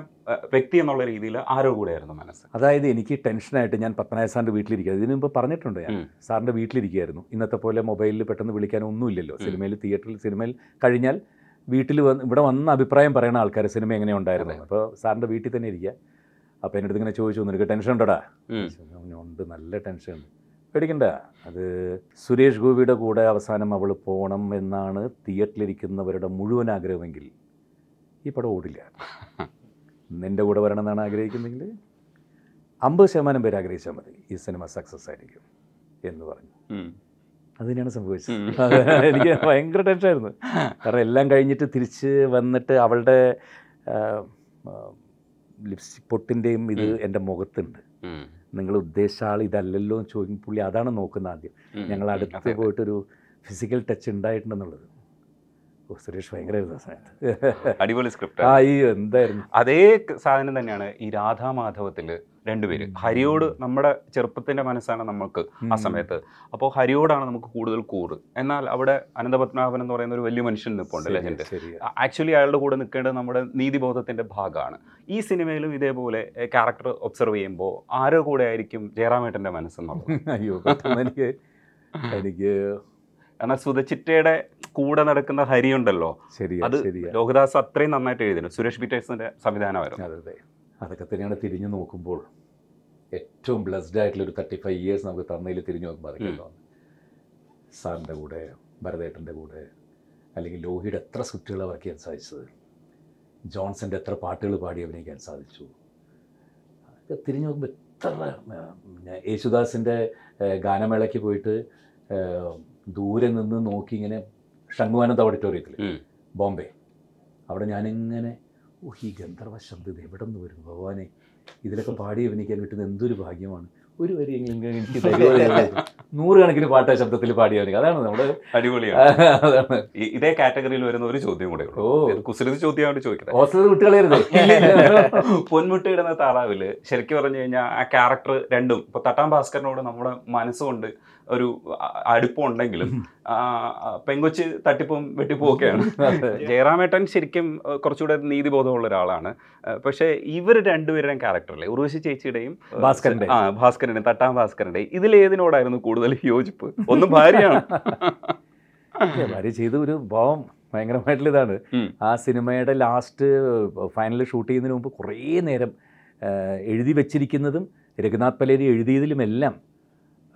വ്യക്തി എന്നുള്ള രീതിയിൽ ആരോ കൂടെയായിരുന്നു മനസ്സ്? അതായത് എനിക്ക് ടെൻഷനായിട്ട് ഞാൻ പത്മനായ സാറിന്റെ വീട്ടിലിരിക്കുക ഇതിനു മുമ്പ് പറഞ്ഞിട്ടുണ്ട് ഞാൻ. സാറിന്റെ വീട്ടിലിരിക്കുകയായിരുന്നു. ഇന്നത്തെ പോലെ മൊബൈലിൽ പെട്ടെന്ന് വിളിക്കാനൊന്നുമില്ലല്ലോ. സിനിമയിൽ തിയേറ്ററിൽ സിനിമയിൽ കഴിഞ്ഞാൽ വീട്ടിൽ വന്ന് ഇവിടെ വന്ന അഭിപ്രായം പറയുന്ന ആൾക്കാർ സിനിമ എങ്ങനെ ഉണ്ടായിരുന്നു? അപ്പോൾ സാറിന്റെ വീട്ടിൽ തന്നെ ഇരിക്കുക. അപ്പോൾ എന്റെ അടുത്ത് ഇങ്ങനെ ചോദിച്ചു നിനക്ക് ടെൻഷൻ ഉണ്ടോടാ ഉണ്ട്. നല്ല ടെൻഷൻ ഉണ്ട് പേടിക്കണ്ട. അത് സുരേഷ് ഗോപിയുടെ കൂടെ അവസാനം അവൾ പോകണം എന്നാണ് തിയേറ്ററിലിരിക്കുന്നവരുടെ മുഴുവൻ ആഗ്രഹമെങ്കിൽ ഈ പടം ഓടില്ല. നിന്റെ കൂടെ വരണം എന്നാണ് ആഗ്രഹിക്കുന്നെങ്കിൽ അമ്പത് ശതമാനം പേര് ആഗ്രഹിച്ചാൽ മതി ഈ സിനിമ സക്സസ് ആയിരിക്കും എന്ന് പറഞ്ഞു. അത് തന്നെയാണ് സംഭവിച്ചത്. എനിക്ക് ഭയങ്കര ടെൻഷനായിരുന്നു കാരണം എല്ലാം കഴിഞ്ഞിട്ട് തിരിച്ച് വന്നിട്ട് അവളുടെ ലിപ്സ്റ്റിക് പൊട്ടിന്റെയും ഇത്. എന്റെ മുഖത്തുണ്ട്. നിങ്ങൾ ഉദ്ദേശിച്ച ആൾ ഇതല്ലല്ലോ എന്ന് ചോദിക്കും പുള്ളി അതാണ് നോക്കുന്നത് ആദ്യം. ഞങ്ങൾ. അടുത്ത്. പോയിട്ടൊരു ഫിസിക്കൽ ടച്ച് ഉണ്ടായിട്ടുണ്ടെന്നുള്ളത് ഓ സുരേഷ് ഭയങ്കര അടിപൊളി സ്ക്രിപ്റ്റ് ആ ഈ എന്തായിരുന്നു അതേ സാധനം തന്നെയാണ് ഈ രാധാമാധവത്തിൽ രണ്ടുപേര്. ഹരിയോട് നമ്മുടെ ചെറുപ്പത്തിന്റെ മനസ്സാണ് നമുക്ക് ആ സമയത്ത്. അപ്പോൾ ഹരിയോടാണ് നമുക്ക് കൂടുതൽ കൂറ്. എന്നാൽ അവിടെ അനന്തപത്മനാഭൻ എന്ന് പറയുന്ന ഒരു വലിയ മനുഷ്യൻ നിൽപ്പുണ്ട് ലെജൻഡ് ആക്ച്വലി അയാളുടെ കൂടെ നിൽക്കേണ്ടത് നമ്മുടെ നീതിബോധത്തിന്റെ ഭാഗമാണ്. ഈ സിനിമയിലും ഇതേപോലെ ക്യാരക്ടർ ഒബ്സർവ് ചെയ്യുമ്പോൾ ആരോ കൂടെ ആയിരിക്കും ജയറാമേട്ടന്റെ മനസ്സെന്നുള്ളത് അയ്യോ എനിക്ക് എനിക്ക് കാരണം സുധച്ചിറ്റയുടെ കൂടെ നടക്കുന്ന ഹരിയുണ്ടല്ലോ. അത് ലോകദാസ് അത്രയും നന്നായിട്ട് എഴുതിയിരുന്നു സുരേഷ് പീറ്റേഴ്സിന്റെ സംവിധാനമായിരുന്നു. അതെ അതെ. അതൊക്കെ തന്നെയാണ് തിരിഞ്ഞു നോക്കുമ്പോൾ. ഏറ്റവും ബ്ലെസ്ഡ് ആയിട്ടുള്ള ഒരു തേർട്ടി ഫൈവ് ഇയേഴ്സ് നമുക്ക് തന്നതിൽ തിരിഞ്ഞു നോക്കുമ്പോൾ അതൊക്കെ സാറിന്റെ കൂടെ ഭരതേട്ടന്റെ കൂടെ അല്ലെങ്കിൽ ലോഹിയുടെ എത്ര സ്ക്രിപ്റ്റുകൾ വർക്ക് ചെയ്യാൻ സാധിച്ചത്? ജോൺസന്റെ എത്ര പാട്ടുകൾ പാടി അഭിനയിക്കാൻ സാധിച്ചു? അതൊക്കെ തിരിഞ്ഞു നോക്കുമ്പോൾ എത്ര യേശുദാസിന്റെ ഗാനമേളയ്ക്ക് പോയിട്ട് ദൂരെ നിന്ന് നോക്കി ഇങ്ങനെ ഷൺമുഖാനന്ദ ഓഡിറ്റോറിയത്തിൽ ബോംബെ. അവിടെ ഞാനിങ്ങനെ ഓ ഈ ഗന്ധർവ ശബ്ദം ഇത് എവിടെ നിന്ന് വരുന്നു ഭഗവാനെ ഇതിലൊക്കെ പാടി അഭിനയിക്കാൻ കിട്ടുന്ന എന്തൊരു ഭാഗ്യമാണ്. ഒരു വരിയെങ്കിലും എനിക്ക്. നൂറുകണക്കിന് പാട്ട് ശബ്ദത്തിൽ പാടി അഭിനയിക്കുക അതാണ് നമ്മുടെ അടിപൊളിയാണ്. അതാണ്. ഇതേ കാറ്റഗറിയിൽ വരുന്ന ഒരു ചോദ്യം കൂടെ ഓ. കുസൃതി ചോദ്യമായിട്ട് ചോദിക്കുന്നത് പൊന്മുട്ട് കുട്ടികളായിരുന്നു പൊന്മുട്ടയിടുന്ന താറാവിൽ ശരിക്കും പറഞ്ഞു കഴിഞ്ഞാൽ ആ ക്യാരക്ടർ രണ്ടും ഇപ്പൊ തട്ടാം ഭാസ്കറിനോട് നമ്മുടെ മനസ്സുകൊണ്ട് ഒരു അടുപ്പുണ്ടെങ്കിലും അടുപ്പമുണ്ടെങ്കിലും പെങ്കൊച്ച് തട്ടിപ്പും വെട്ടിപ്പും ഒക്കെയാണ് ജയറാമേട്ടൻ ശരിക്കും കുറച്ചുകൂടെ നീതിബോധമുള്ള ഒരാളാണ്. പക്ഷേ ഇവർ രണ്ടുപേരുടെയും ക്യാരക്ടറല്ലേ? ഉർവശി ചേച്ചിയുടെയും ഭാസ്കരന്റെ ആ ഭാസ്കരന്റെ തട്ടാൻ ഭാസ്കരന്റെ ഇതിലേതിനോടായിരുന്നു കൂടുതൽ യോജിപ്പ്? ഒന്നും ഭാര്യയാണ്. ഭാര്യ ചെയ്ത ഒരു ഭാവം ഭയങ്കരമായിട്ടുള്ള ഇതാണ്. ആ സിനിമയുടെ ലാസ്റ്റ് ഫൈനൽ ഷൂട്ട് ചെയ്യുന്നതിന് മുമ്പ് കുറേ നേരം എഴുതി വെച്ചിരിക്കുന്നതും രഘുനാഥ് പലേരി എഴുതിയതിലുമെല്ലാം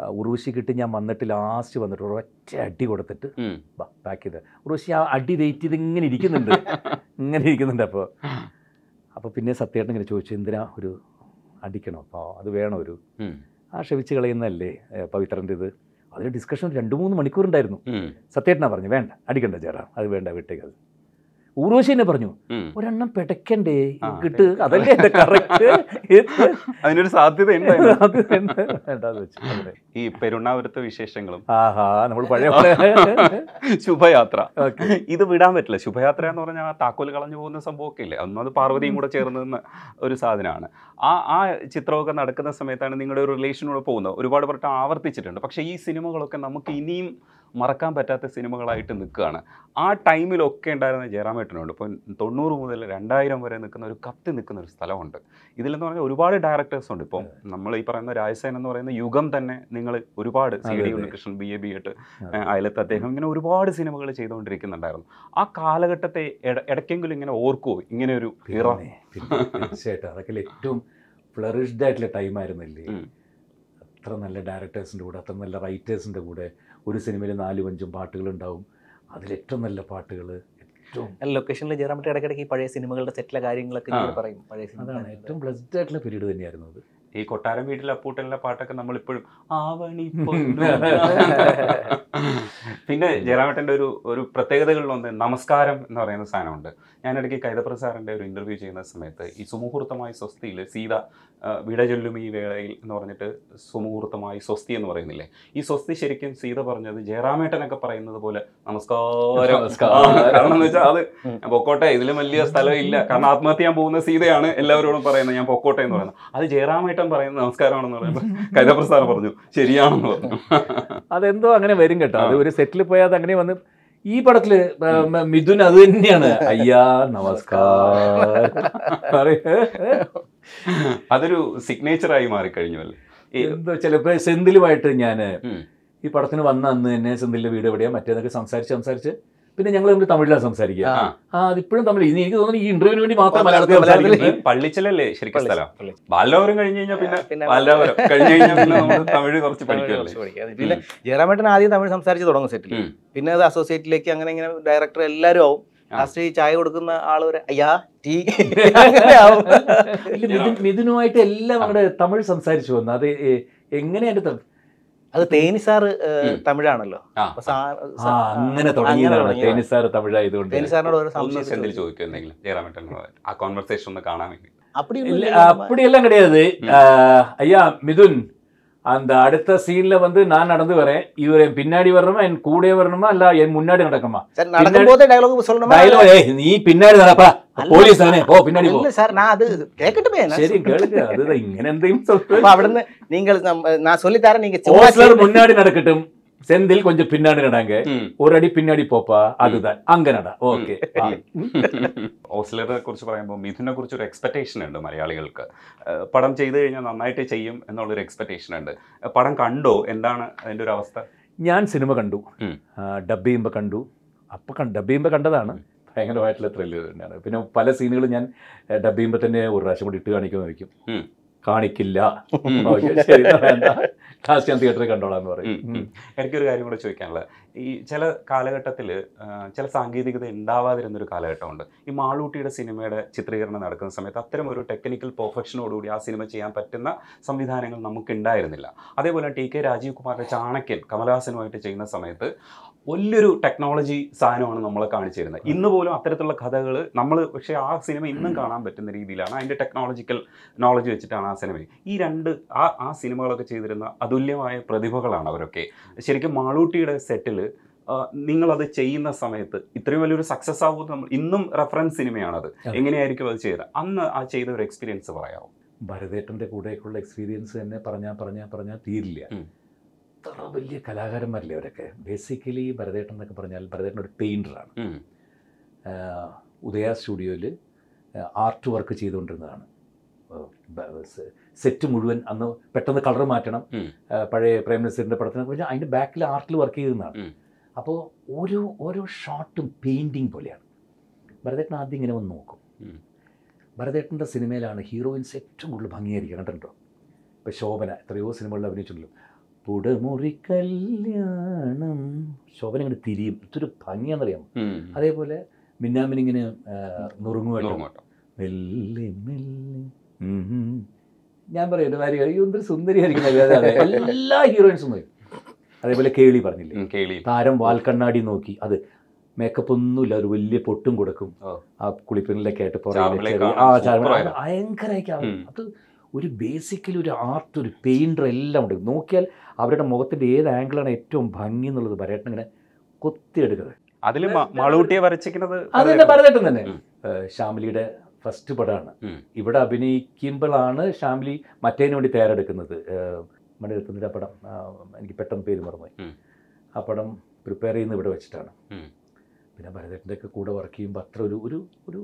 ആ, ഉർവശി കിട്ടി ഞാൻ വന്നിട്ട് ലാസ്റ്റ് വന്നിട്ട് ഒരൊറ്റ അടി കൊടുത്തിട്ട്. ബാക്ക് ചെയ്ത്. ഉറുവശി ആ അടി വെയിറ്റ് ചെയ്ത് ഇങ്ങനെ ഇരിക്കുന്നുണ്ട്. ഇങ്ങനെ ഇരിക്കുന്നുണ്ട് അപ്പോൾ അപ്പോൾ പിന്നെ സത്യമായിട്ട് ഇങ്ങനെ ചോദിച്ചു എന്തിനാ ഒരു അടിക്കണം? അപ്പോൾ അത് വേണം ഒരു. ആ ക്ഷമിച്ച് കളയുന്നതല്ലേ പവിത്രന്റെ ഇത്. അതിൽ ഡിസ്കഷൻ രണ്ട് മൂന്ന് മണിക്കൂർ ഉണ്ടായിരുന്നു സത്യേട്ടനാ പറഞ്ഞു വേണ്ട അടിക്കണ്ട ചേട്ടാ അത് വേണ്ട വിട്ടേക്കത് ഊർവശി തന്നെ പറഞ്ഞു ഒരെണ്ണം പെടക്കണ്ടേ കിട്ട് അതല്ലേ എന്റെ കറക്റ്റ് അതിനൊരു സാധ്യത വെച്ചു. ഈ പെരുണാപുരത്തെ വിശേഷങ്ങളും. ആഹാ നമ്മൾ പഴയ ശുഭയാത്ര. ഇത് വിടാൻ പറ്റില്ല. ശുഭയാത്ര എന്ന് പറഞ്ഞാൽ ആ താക്കോൽ കളഞ്ഞു പോകുന്ന സംഭവമൊക്കെ ഇല്ലേ? അന്നത് പാർവതിയും കൂടെ ചേർന്ന് നിന്ന ഒരു സാധനമാണ്. ആ ആ ചിത്രമൊക്കെ നടക്കുന്ന സമയത്താണ് നിങ്ങളുടെ ഒരു റിലേഷനോട് പോകുന്നത്. ഒരുപാട് വട്ടം ആവർത്തിച്ചിട്ടുണ്ട്. പക്ഷേ ഈ സിനിമകളൊക്കെ നമുക്ക് ഇനിയും മറക്കാൻ പറ്റാത്ത സിനിമകളായിട്ട് നിൽക്കുകയാണ്. ആ ടൈമിലൊക്കെ ഉണ്ടായിരുന്ന ജയറാമേട്ടനുണ്ട്. ഇപ്പോൾ തൊണ്ണൂറ് മുതൽ രണ്ടായിരം വരെ നിൽക്കുന്ന ഒരു കത്തി നിൽക്കുന്ന ഒരു സ്ഥലമുണ്ട്. ഇതിലെന്ന് പറഞ്ഞാൽ ഒരുപാട് ഡയറക്ടേഴ്സ് ഉണ്ട്. ഇപ്പം നമ്മൾ ഈ പറയുന്ന രാജസേൻ എന്ന് പറയുന്ന യുഗം തന്നെ നിങ്ങൾ ഒരുപാട് C D. Unnikrishnan B A B എട്ട് അതിലത്ത് അയലത്ത് അദ്ദേഹം ഇങ്ങനെ ഒരുപാട് സിനിമകൾ ചെയ്തുകൊണ്ടിരിക്കുന്നുണ്ടായിരുന്നു. ആ കാലഘട്ടത്തെ ഇട- ഇടയ്ക്കെങ്കിലും ഇങ്ങനെ ഓർക്കുമോ ഇങ്ങനെ ഒരു ഇറ. തീർച്ചയായിട്ടും. അതൊക്കെ ഏറ്റവും ഫ്ലറിഷ്ഡ് ആയിട്ടുള്ള ടൈമായിരുന്നില്ലേ അത്ര നല്ല ഡയറക്ടേഴ്സിന്റെ കൂടെ അത്ര നല്ല റൈറ്റേഴ്സിന്റെ കൂടെ ഒരു സിനിമയിൽ നാലും അഞ്ചും പാട്ടുകളുണ്ടാവും. അതിലേറ്റവും നല്ല പാട്ടുകൾ ഏറ്റവും ലൊക്കേഷനിൽ പറ്റിയ ഇടയ്ക്കിടയ്ക്ക് ഈ പഴയ സിനിമകളുടെ സെറ്റിലെ കാര്യങ്ങളൊക്കെ പറയും പഴയ അതാണ് സിനിമ ഏറ്റവും ബ്ലസ്ഡ് ആയിട്ടുള്ള പീരീഡ് തന്നെയായിരുന്നു അത്. ഈ കൊട്ടാരം വീട്ടിലെ അപ്പൂട്ടലിലെ പാട്ടൊക്കെ നമ്മൾ ഇപ്പോഴും ആവണി പിന്നെ. ജയറാമേട്ടന്റെ ഒരു ഒരു പ്രത്യേകതകളിലൊന്ന് നമസ്കാരം എന്ന് പറയുന്ന സാധനമുണ്ട്. ഞാനിടയ്ക്ക് കൈതപ്രസാറിന്റെ ഒരു ഇന്റർവ്യൂ ചെയ്യുന്ന സമയത്ത് ഈ സുമുഹൂർത്തമായ സ്വസ്തിയിൽ സീത വിട ചൊല്ലും ഈ വേളയിൽ എന്ന് പറഞ്ഞിട്ട് സുമുഹൂർത്തമായി സ്വസ്തി എന്ന് പറയുന്നില്ലേ? ഈ സ്വസ്തി ശരിക്കും സീത പറഞ്ഞത് ജയറാമേട്ടനൊക്കെ പറയുന്നത് പോലെ നമസ്കാരം. കാരണം എന്ന് വെച്ചാൽ അത് പൊക്കോട്ടെ ഇതിലും വലിയ സ്ഥലം ഇല്ല. കാരണം ആത്മഹത്യ ചെയ്യാൻ പോകുന്ന സീതയാണ് എല്ലാവരോടും പറയുന്നത്. ഞാൻ പൊക്കോട്ടെ എന്ന് പറയുന്നത്. അത് ജയറാമേട്ടൻ പറയുന്നത് നമസ്കാരമാണെന്ന് പറയുമ്പോൾ കൈതപ്രസാദ് പറഞ്ഞു ശരിയാണെന്ന് പറഞ്ഞു. അതെന്തോ അങ്ങനെ വരും കേട്ടോ. അത് ഒരു സെറ്റിൽ പോയാൽ അങ്ങനെ വന്ന് ഈ പടത്തിൽ മിഥുൻ അത് തന്നെയാണ്. അയ്യാ നമസ്കാരം. അതൊരു സിഗ്നേച്ചറായി മാറിക്കഴിഞ്ഞു അല്ലേ? എന്തോ ചിലപ്പോ സെന്തിലുമായിട്ട് ഞാൻ ഈ പടത്തിന് വന്ന അന്ന് തന്നെ സെന്തിലിന്റെ വീട് എവിടെയാ? മറ്റേതൊക്കെ സംസാരിച്ച് സംസാരിച്ച് പിന്നെ ഞങ്ങൾ നമ്മൾ തമിഴിലാണ് സംസാരിക്കുക. ആ. അതിപ്പോഴും തമിഴ് ഇനി എനിക്ക് തോന്നുന്നു ഈ ഇന്റർവ്യൂവിന് വേണ്ടി മാത്രം മലയാളത്തിൽ പള്ളിച്ചലല്ലേ ശരിക്കും സ്ഥലം. ബാലവരം കഴിഞ്ഞു കഴിഞ്ഞാൽ പിന്നെ ബാലവരം കഴിഞ്ഞു കഴിഞ്ഞാൽ പിന്നെ നമ്മൾ തമിഴ് കുറച്ച് തമിഴ് കുറച്ച് പഠിക്കുക. പിന്നെ ജയറാമേട്ടൻ ആദ്യം തമിഴ് സംസാരിച്ച് തുടങ്ങും സെറ്റിൽ പിന്നെ അത് അസോസിയേറ്റിലേക്ക് അങ്ങനെ ഇങ്ങനെ ഡയറക്ടർ എല്ലാവരും ആവും. ലാസ്റ്റ് ഈ ചായ കൊടുക്കുന്ന ആള് ഒരു അയ്യാ ടീ അങ്ങനെ ആവും ഇല്ല, മിഥുൻ മിഥുനുമായിട്ട് എല്ലാം അവിടെ തമിഴ് സംസാരിച്ചു വന്നു അത് എ- എങ്ങനെയാ അതിന്റെ ത- അത് തേനി സാറ് ഉം. തമിഴാണല്ലോ ആ. അപ്പൊ സാ- ആ സാ- അങ്ങനെ തുടങ്ങിയതാണ് തുടങ്ങിയതാണ്. ടെനിസ് സാർ തമിഴായതുകൊണ്ട് തേനി സാറിനോട് ഒരു ഒന്ന് സംശയം സെന്തിൽ ചോദിക്കും എന്തെങ്കിലും ജയറാമേട്ടൻ ആ കോൺവെർസേഷൻ ഒന്ന് കാണാൻ വേണ്ടി அப்படி இல்ல ஒண்ணும் இல்ல. அப்படியெல்லாம் கிடையாது ஆஹ், ஐயா மிதுன் அந்த அடுத்த சீன்ல வந்து நான் நடந்து வரேன். இவர் என் பின்னாடி வரணுமா? என் கூட வரணுமா? இல்ல என் முன்னாடி நடக்குமா? நடக்கும்போது டயலாக் சொல்லணுமா? ஏய் நீ பின்னாடி தானப்பா போலீஸ் தானே போ பின்னாடி இல்ல சார் நான் அது கேக்கட்டுமே சரி கேளுங்க அதுதான் இங்க எந்தையும் சொல்றேன். அவிடுന്ന് நீங்கள் நான் சொல்லி தரேன் நீங்க முன்னாடி நடக்கட்டும். செந்தில் கொஞ்சம் பின்னாடி நடாங்க ഉം. ஒரு அடி பின்னாடி போப்பா அதுதான் அங்க நடா ஓகே ഓസ്ലറെ കുറിച്ച് പറയുമ്പോൾ മിഥുനെ കുറിച്ച് ഒരു എക്സ്പെക്ടേഷൻ ഉണ്ട് മലയാളികൾക്ക് ഏഹ് പടം ചെയ്തു കഴിഞ്ഞാൽ നന്നായിട്ട് ചെയ്യും എന്നുള്ളൊരു എക്സ്പെക്ടേഷൻ ഉണ്ട് ഏഹ് പടം കണ്ടോ എന്താണ് അതിന്റെ ഒരു അവസ്ഥ ഞാൻ സിനിമ കണ്ടു ഉം. ഡബ് ചെയ്യുമ്പോൾ കണ്ടു അപ്പോൾ കണ്ട് ഡബ് ചെയ്യുമ്പോൾ കണ്ടതാണ് ഭയങ്കരമായിട്ടുള്ള ത്രില്ല് തന്നെയാണ് പിന്നെ പല സീനുകളും ഞാൻ ഡബ് ചെയ്യുമ്പോൾ തന്നെ ഒരു പ്രാവശ്യം കൂടി ഇട്ട് കാണിക്കുമെന്ന് വയ്ക്കും ഉം. കാണിക്കില്ല. ശരി ലാസ്റ്റ് ഞാൻ തിയേറ്ററിൽ കണ്ടോളാം എന്ന് പറയും. എനിക്കൊരു കാര്യം കൂടെ ചോദിക്കാനുള്ളത്. ഈ ചില കാലഘട്ടത്തിൽ ചില സാങ്കേതികത ഉണ്ടാവാതിരുന്നൊരു കാലഘട്ടമുണ്ട്. ഈ മാളൂട്ടിയുടെ സിനിമയുടെ ചിത്രീകരണം നടക്കുന്ന സമയത്ത് അത്തരം ഒരു ടെക്നിക്കൽ പെർഫെക്ഷനോടുകൂടി ആ സിനിമ ചെയ്യാൻ പറ്റുന്ന സംവിധാനങ്ങൾ നമുക്ക് ഉണ്ടായിരുന്നില്ല അതേപോലെ ടി കെ രാജീവ് കുമാറിന്റെ ചാണക്യൻ കമലഹാസനുമായിട്ട് ചെയ്യുന്ന സമയത്ത് വലിയൊരു ടെക്നോളജി സാധനമാണ് നമ്മളെ കാണിച്ചു തരുന്നത് ഇന്ന് പോലും അത്തരത്തിലുള്ള കഥകൾ നമ്മൾ പക്ഷേ ആ സിനിമ ഇന്നും കാണാൻ പറ്റുന്ന രീതിയിലാണ്. അതിന്റെ ടെക്നോളജിക്കൽ നോളജ് വെച്ചിട്ടാണ് ആ സിനിമ. ഈ രണ്ട് ആ ആ സിനിമകളൊക്കെ ചെയ്തിരുന്ന അതുല്യമായ പ്രതിഭകളാണ് അവരൊക്കെ. ശരിക്കും മാളൂട്ടിയുടെ സെറ്റിൽ നിങ്ങളത് ചെയ്യുന്ന സമയത്ത് ഇത്രയും വലിയൊരു സക്സസ് ആകുമെന്ന് നമ്മൾ ഇന്നും റെഫറൻസ് സിനിമയാണത്. എങ്ങനെയായിരിക്കും അത് ചെയ്തത്? അന്ന് ആ ചെയ്ത ഒരു എക്സ്പീരിയൻസ് പറയാമോ? ഭരതേട്ടന്റെ കൂടെയൊക്കെയുള്ള എക്സ്പീരിയൻസ് തന്നെ പറഞ്ഞാൽ പറഞ്ഞാൽ പറഞ്ഞാൽ തീരില്ല. അത്ര വലിയ കലാകാരന്മാരല്ലേ അവരൊക്കെ? ബേസിക്കലി ഭരതേട്ടൻ എന്നൊക്കെ പറഞ്ഞാൽ ഭരതേട്ടൻ ഒരു പെയിന്ററാണ് ഉദയ സ്റ്റുഡിയോയിൽ ആർട്ട് വർക്ക് ചെയ്തുകൊണ്ടിരുന്നതാണ്. സെറ്റ് മുഴുവൻ അന്ന് പെട്ടെന്ന് കളർ മാറ്റണം. പഴയ പ്രേം നസീറിന്റെ പടത്തിനെ പറഞ്ഞാൽ അതിന്റെ ബാക്കിൽ ആർട്ടിൽ വർക്ക് ചെയ്തതാണ് അപ്പോൾ ഓരോ ഓരോ ഷോട്ടും പെയിന്റിങ് പോലെയാണ്. ഭരതേട്ടൻ ആദ്യം ഇങ്ങനെ വന്ന് നോക്കും. ഭരതേട്ടന്റെ സിനിമയിലാണ് ഹീറോയിൻസ് ഏറ്റവും കൂടുതൽ ഭംഗിയായിരിക്കും കണ്ടിട്ടുണ്ടോ? ഇപ്പോൾ ശോഭന എത്രയോ സിനിമകളിൽ അഭിനയിച്ചിട്ടുള്ളൂ പുടമുറി കല്യാണം ശോഭന ഇങ്ങനെ തിരിയും. ഇതൊരു ഭംഗിയാണെന്നറിയാം അതേപോലെ മിന്നാമിനിങ്ങനെ നുറുങ്ങുമായിട്ട്. മെല്ലെ മെല്ലെ. ഞാൻ പറയും ഭാര്യ അയ്യോ എന്തൊരു സുന്ദരിയായിരിക്കും. എല്ലാ ഹീറോയിൻസും പറയും. അതേപോലെ കേളി പറഞ്ഞില്ലേ? താരം വാൽക്കണ്ണാടി നോക്കി. അത് മേക്കപ്പ് ഒന്നുമില്ല ഒരു വലിയ പൊട്ടും കൊടുക്കും. ആ കുളിപ്പിനിലൊക്കെ ആയിട്ട് പുറകിൽ ചാർമിളെ ആ. ഭയങ്കരമായിരിക്കും. അത് ഒരു ബേസിക്കലി ഒരു ആർട്ട് ഒരു പെയിന്റർ എല്ലാം ഉണ്ട്. നോക്കിയാൽ അവരുടെ മുഖത്തിന്റെ ഏത് ആംഗിളാണ് ഏറ്റവും ഭംഗി എന്നുള്ളത് പറയട്ടെ. ഇങ്ങനെ കൊത്തിയെടുക്കുന്നത്. അതിൽ മാളൂട്ടിയെ വരച്ചിരിക്കുന്നത് അത് തന്നെ പരതേട്ടൻ തന്നെ. ശ്യാമിലിയുടെ ഫസ്റ്റ് പടമാണ്. ഇവിടെ അഭിനയിക്കുമ്പോഴാണ് ശ്യാമിലി മറ്റേതിനു വേണ്ടി തയ്യാറെടുക്കുന്നത്. മണിരത്നത്തിന്റെ ആ പടം എനിക്ക് പെട്ടെന്ന് പേര് മറന്നുപോയി. ആ പടം പ്രിപ്പയർ ചെയ്യുന്നത് ഇവിടെ വെച്ചിട്ടാണ്. പിന്നെ ഭരതേട്ടന്റെ ഒക്കെ കൂടെ വർക്ക് ചെയ്യുമ്പോൾ അത്ര ഒരു ഒരു ഒരു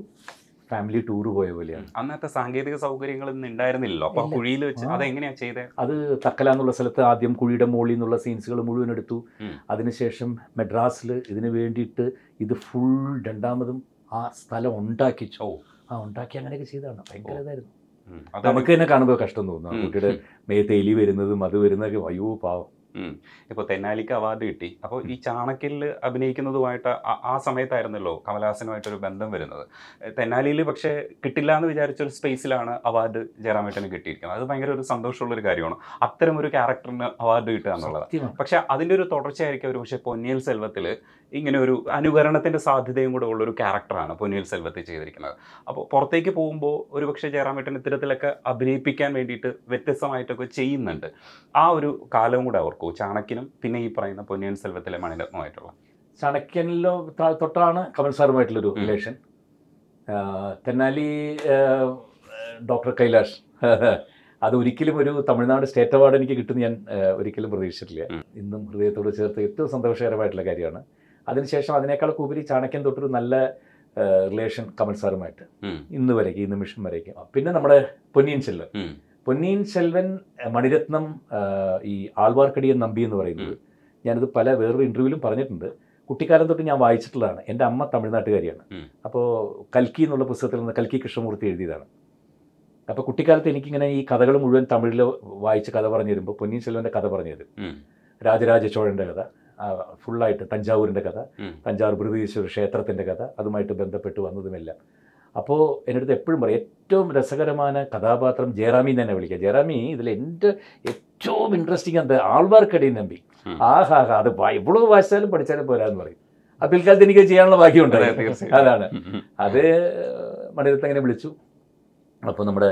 ഫാമിലി ടൂർ പോയ പോലെയാണ്. അന്നത്തെ സാങ്കേതിക സൗകര്യങ്ങൾ ഇന്ന് ഉണ്ടായിരുന്നില്ലല്ലോ. അപ്പൊ ആ കുഴിയിൽ വെച്ച് അതെങ്ങനെയാണ് ചെയ്തത് ചെയ്തേ? അത് തക്കല എന്നുള്ള സ്ഥലത്ത് ആദ്യം കുഴിയുടെ മുകളിൽ നിന്നുള്ള സീൻസുകൾ മുഴുവൻ എടുത്തു. അതിനുശേഷം മെഡ്രാസിൽ ഇതിന് വേണ്ടിയിട്ട് ഇത് ഫുൾ രണ്ടാമതും ആ സ്ഥലം ഉണ്ടാക്കിച്ചോ. ആ ഉണ്ടാക്കി അങ്ങനെയൊക്കെ ചെയ്തതാണ്. ഭയങ്കര ഇതായിരുന്നു. നമുക്ക് തന്നെ കാണുമ്പോൾ കഷ്ടം തോന്നുന്നു. കുട്ടിയുടെ മേത്ത് എലി വരുന്നതും അത് വരുന്നതൊക്കെ. അയ്യോ പാവം. ഇപ്പൊ തെന്നാലിക്ക് അവാർഡ് കിട്ടി. അപ്പോൾ ഈ ചാണക്യനിൽ അഭിനയിക്കുന്നതുമായിട്ട് ആ- സമയത്തായിരുന്നല്ലോ കമലഹാസനുമായിട്ടൊരു ബന്ധം വരുന്നത്. തെന്നാലിയിൽ പക്ഷേ കിട്ടില്ല എന്ന് വിചാരിച്ച ഒരു സ്പേസിലാണ് അവാർഡ് ജയറാമേട്ടന് കിട്ടിയിരിക്കുന്നത്. അത് ഭയങ്കര ഒരു സന്തോഷമുള്ള ഒരു കാര്യമാണ്. അത്തരം ഒരു ക്യാരക്ടറിന് അവാർഡ് കിട്ടുക എന്നുള്ളത്. പക്ഷെ അതിന്റെ ഒരു തുടർച്ചയായിരിക്കും ഒരു പക്ഷേ പൊന്നിയൽ സെൽവത്തിൽ ഇങ്ങനെ ഒരു അനുകരണത്തിന്റെ സാധ്യതയും കൂടെ ഉള്ളൊരു ക്യാരക്ടറാണ് പൊന്നിയൽ സെൽവത്തിൽ ചെയ്തിരിക്കുന്നത്. അപ്പോൾ പുറത്തേക്ക് പോകുമ്പോൾ ഒരു പക്ഷേ ജയറാമേട്ടൻ ഇത്തരത്തിലൊക്കെ അഭിനയിപ്പിക്കാൻ വേണ്ടിയിട്ട് വ്യത്യസ്തമായിട്ടൊക്കെ ചെയ്യുന്നുണ്ട്. ആ ഒരു കാലവും കൂടെ ഓർക്കൂ ചാണക്യനും പിന്നെ ഈ പറയുന്ന പൊന്നിയൻ സെൽവത്തിലെ മണിരത്നമായിട്ടുള്ള? ചാണക്യനിലോ തൊട്ടാണ് Kamal സാറുമായിട്ടുള്ളൊരു. Relation Thenali doctor Kailash. അത് ഒരിക്കലും ഒരു തമിഴ്നാട് സ്റ്റേറ്റ് അവാർഡ് എനിക്ക് കിട്ടുമെന്ന് ഞാൻ ഒരിക്കലും പ്രതീക്ഷിച്ചിട്ടില്ല. ഇന്നും ഹൃദയത്തോട് ചേർത്ത് ഏറ്റവും സന്തോഷകരമായിട്ടുള്ള കാര്യമാണ്. അതിനുശേഷം അതിനേക്കാൾ ഉപരി ചാണക്യൻ തൊട്ടൊരു നല്ല റിലേഷൻ കമൽ സാറുമായിട്ട്. ഇന്ന് വരേക്ക് ഈ നിമിഷം വരേക്ക്. പിന്നെ നമ്മുടെ പൊന്നിയൻ ചെല്ലൻ. പൊന്നിയിൻ സെൽവൻ അഹ് മണിരത്നം ഈ ആൾവാർക്കടിയൻ നമ്പി എന്ന് പറയുന്നത്. ഞാനിത് പല വേറൊരു ഇന്റർവ്യൂവിലും പറഞ്ഞിട്ടുണ്ട്. കുട്ടിക്കാലം തൊട്ട് ഞാൻ വായിച്ചിട്ടുള്ളതാണ്. എന്റെ അമ്മ തമിഴ്നാട്ടുകാരിയാണ്. അപ്പോൾ കൽക്കി എന്നുള്ള പുസ്തകത്തിൽ നിന്ന് കൽക്കി കൃഷ്ണമൂർത്തി എഴുതിയതാണ്. അപ്പോൾ കുട്ടിക്കാലത്ത് എനിക്കിങ്ങനെ ഈ കഥകൾ മുഴുവൻ തമിഴിൽ വായിച്ച് കഥ പറഞ്ഞു തരുമ്പോൾ പൊന്നിയിൻ ചെൽവന്റെ കഥ പറഞ്ഞു തരും. രാജരാജ ചോഴന്റെ കഥ. ഫുള്ളായിട്ട് തഞ്ചാവൂരിന്റെ കഥ തഞ്ചാവൂർ ബൃഹദീശ്വര ക്ഷേത്രത്തിന്റെ കഥ അതുമായിട്ട് ബന്ധപ്പെട്ട് വന്നതുമില്ല. അപ്പോൾ എന്റെ അടുത്ത് എപ്പോഴും പറയും ഏറ്റവും രസകരമായ കഥാപാത്രം ജയറാമി തന്നെ വിളിക്കുക. ജയറാമി ഇതിൽ എന്റെ ഏറ്റവും ഇൻട്രസ്റ്റിംഗ് എന്ത്? ആൾവാർക്കടി നമ്പി ആഹാ ഹാ അത് എவ்வளோ വായിച്ചാലും പഠിച്ചാലും പോരാന്ന് പറയും. ആ പിൽക്കാലത്ത് എനിക്ക് ചെയ്യാനുള്ള ഭാഗ്യമുണ്ട് അതാണ്. അത് മണിരത്ത് വിളിച്ചു. അപ്പോൾ നമ്മുടെ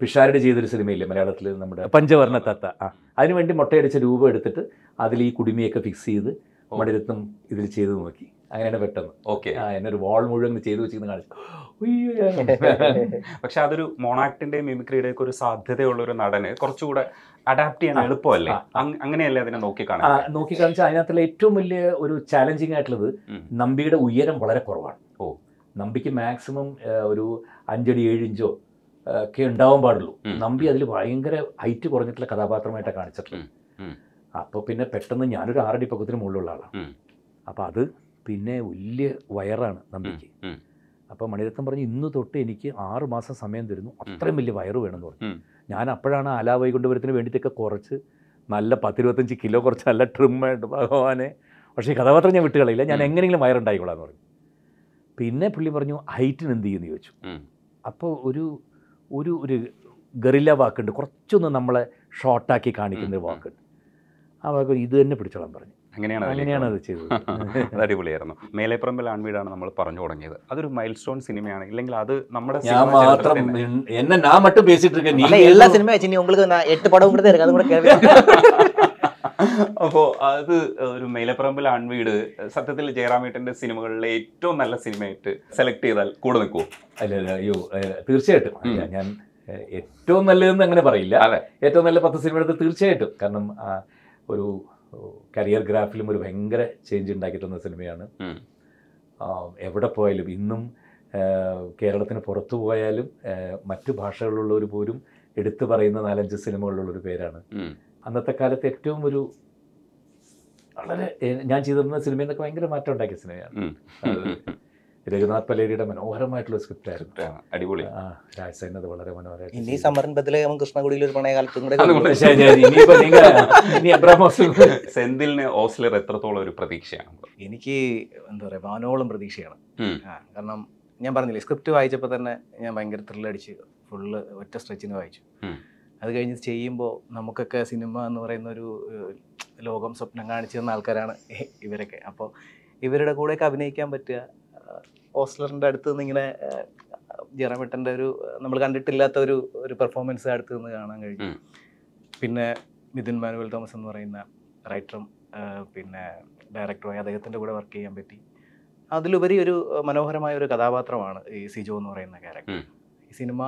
പിഷാരടി ചെയ്തൊരു സിനിമയില്ലേ മലയാളത്തിൽ നമ്മുടെ പഞ്ചവർണ തത്ത? ആ അതിനുവേണ്ടി മുട്ടയടിച്ച രൂപം എടുത്തിട്ട് അതിൽ ഈ കുടുമിയൊക്കെ ഫിക്സ് ചെയ്ത് മടിരത്നം മടിരത്തും ഇതിൽ ചെയ്ത് നോക്കി. അങ്ങനെയാണ് പെട്ടെന്ന്. ഓക്കെ. ആ എന്നെ ഒരു വാൾ മുഴുവൻ ചെയ്ത് വെച്ചിരുന്ന് കാണിച്ചു. പക്ഷെ അതൊരു മോണാക്ടിന്റെ മിമിക്രിയുടെ ഒക്കെ ഒരു സാധ്യതയുള്ള ഒരു നടന് കുറച്ചുകൂടെ അഡാപ്റ്റ് ചെയ്യാൻ എളുപ്പമല്ലേ? അങ്ങനെയല്ലേ അതിനെ നോക്കി കാണാൻ നോക്കി കാണിച്ചാൽ അതിനകത്തുള്ള ഏറ്റവും വലിയ ഒരു ചാലഞ്ചിങ് ആയിട്ടുള്ളത്. നമ്പിയുടെ ഉയരം വളരെ കുറവാണ്. ഓ. നമ്പിക്ക് മാക്സിമം ഒരു അഞ്ചടി ഏഴ് ഇഞ്ചോ ഒക്കെ ഉണ്ടാവാൻ പാടുള്ളൂ. നമ്പി അതിൽ ഭയങ്കര ഹൈറ്റ് കുറഞ്ഞിട്ടുള്ള കഥാപാത്രമായിട്ടാണ് കാണിച്ചിട്ടുള്ളത്. അപ്പോൾ പിന്നെ പെട്ടെന്ന് ഞാനൊരു ആറടി പക്കത്തിന് മുകളിലുള്ള ആളാണ്. അപ്പോൾ അത് പിന്നെ വലിയ വയറാണ് നമ്പിക്ക്. അപ്പോൾ മണിരത്നം പറഞ്ഞു ഇന്ന് തൊട്ട് എനിക്ക് ആറ് മാസം സമയം തരുന്നു. അത്രയും വലിയ വയറ് വേണമെന്ന് പറഞ്ഞു. ഞാൻ അപ്പോഴാണ് ആലാ വൈകുണ്ഠപുരത്തിന് വേണ്ടിയിട്ടൊക്കെ കുറച്ച് നല്ല പത്തിരുപത്തഞ്ച് കിലോ കുറച്ച് നല്ല ആയിട്ട് ഭഗവാനെ. പക്ഷേ ഈ കഥാപാത്രം ഞാൻ വിട്ടുകളയില്ല ഞാൻ. എങ്ങനെയെങ്കിലും വയറുണ്ടായിക്കോളാം എന്ന് പറഞ്ഞു. പിന്നെ പുള്ളി പറഞ്ഞു ഹൈറ്റിന് എന്ത് ചെയ്യുമെന്ന് ചോദിച്ചു. അപ്പോൾ ഒരു ഒരു ഒരു ഗറില്ല വാക്കുണ്ട് കുറച്ചൊന്ന് നമ്മളെ ഷോർട്ടാക്കി കാണിക്കുന്ന ഒരു ഉം, ഉം. വാക്കുണ്ട് ആ വാക്ക് ഇത് തന്നെ പിടിച്ചോളാം പറഞ്ഞു അങ്ങനെയാണ് അതിലേക്ക് അങ്ങനെയാണ് അത് വന്നത്. ചെയ്തത് അത് അടിപൊളിയായിരുന്നു മേലേപ്പറമ്പിൽ ആൺവീടാണ് നമ്മൾ പറഞ്ഞു തുടങ്ങിയത് അതൊരു മൈൽ സ്റ്റോൺ സിനിമയാണ് ഇല്ലെങ്കിൽ അത് നമ്മുടെ ഞാൻ സിനിമാ മാത്രം ചരിത്രത്തിൽ തന്നെ- എൻ- എന്നെ ഞാൻ மட்டும் பேசிட்டு இருக்கேன் இல்ல நீங்க எல்லா ஏதோ- சினிமா ஆச்சு நீ உங்களுக்கு நான் எட்டு படம் கூட இருக்கு அது கூட கேள்வி അപ്പോ അത് ഒരു മേലപ്പറമ്പിൽ ആൺവീട് സത്യത്തിൽ ജയറാമേട്ടന്റെ സിനിമകളിലെ ഏറ്റവും നല്ല സിനിമയായിട്ട് സെലക്ട് ചെയ്താൽ കൂടെ നിൽക്കുമോ അല്ല അല്ല, അയ്യോ തീർച്ചയായിട്ടും. ഞാൻ- ഏറ്റവും നല്ലതെന്ന് അങ്ങനെ പറയില്ല. ഏറ്റവും നല്ല പത്ത് സിനിമ എടുത്ത് തീർച്ചയായിട്ടും. കാരണം ഒരു കരിയർ ഗ്രാഫിലും ഒരു ഭയങ്കര ചേഞ്ച് ഉണ്ടാക്കി തന്ന സിനിമയാണ്. എവിടെ പോയാലും ഇന്നും കേരളത്തിന് പുറത്തു പോയാലും മറ്റു ഭാഷകളിലുള്ളവർ പോലും എടുത്തു പറയുന്ന നാലഞ്ച് സിനിമകളിലുള്ളൊരു പേരാണ്. അന്നത്തെ കാലത്ത് ഏറ്റവും ഒരു വളരെ ഞാൻ ചെയ്തിരുന്ന സിനിമയിൽ നിന്നൊക്കെ ഭയങ്കര മാറ്റം ഉണ്ടാക്കിയ സിനിമയാണ്. രഘുനാഥ് പലേരിയുടെ മനോഹരമായിട്ടുള്ള സ്ക്രിപ്റ്റ് ആയിരുന്നു അടിപൊളി. ആ രാജസേന അത് വളരെ മനോഹരമായിട്ട് ഇനി കൃഷ്ണകുടിയിൽ ഒരു പ്രണയകാലത്തും കൂടെ സെന്തിലിന് ഓസ്ലർ എത്രത്തോളം ഒരു പ്രതീക്ഷയാണ്? എനിക്ക് എന്താ പറയുക വാനോളം പ്രതീക്ഷയാണ്. കാരണം ഞാൻ പറഞ്ഞില്ലേ സ്ക്രിപ്റ്റ് വായിച്ചപ്പോൾ തന്നെ ഞാൻ ഭയങ്കര ത്രില്ലടിച്ച് ഫുള്ള് ഒറ്റ സ്ട്രെച്ചിന് വായിച്ചു. അത് കഴിഞ്ഞ് ചെയ്യുമ്പോൾ നമുക്കൊക്കെ സിനിമ എന്ന് പറയുന്ന ഒരു ലോകം സ്വപ്നം കാണിച്ചു തന്ന ആൾക്കാരാണ് ഇവരൊക്കെ. അപ്പോൾ ഇവരുടെ കൂടെയൊക്കെ അഭിനയിക്കാൻ പറ്റുക. ഓസ്ലറിന്റെ അടുത്ത് നിന്ന് ഇങ്ങനെ ജെറമിട്ടന്റെ ഒരു നമ്മൾ കണ്ടിട്ടില്ലാത്ത ഒരു ഒരു പെർഫോമൻസ് അടുത്ത് നിന്ന് കാണാൻ കഴിഞ്ഞു പിന്നെ മിഥുൻ മാനുവൽ തോമസ് എന്ന് പറയുന്ന റൈറ്ററും പിന്നെ ഡയറക്ടറുമായി അദ്ദേഹത്തിന്റെ കൂടെ വർക്ക് ചെയ്യാൻ പറ്റി. അതിലുപരി ഒരു മനോഹരമായ ഒരു കഥാപാത്രമാണ് ഈ സിജോ എന്ന് പറയുന്ന ക്യാരക്ടർ. സിനിമ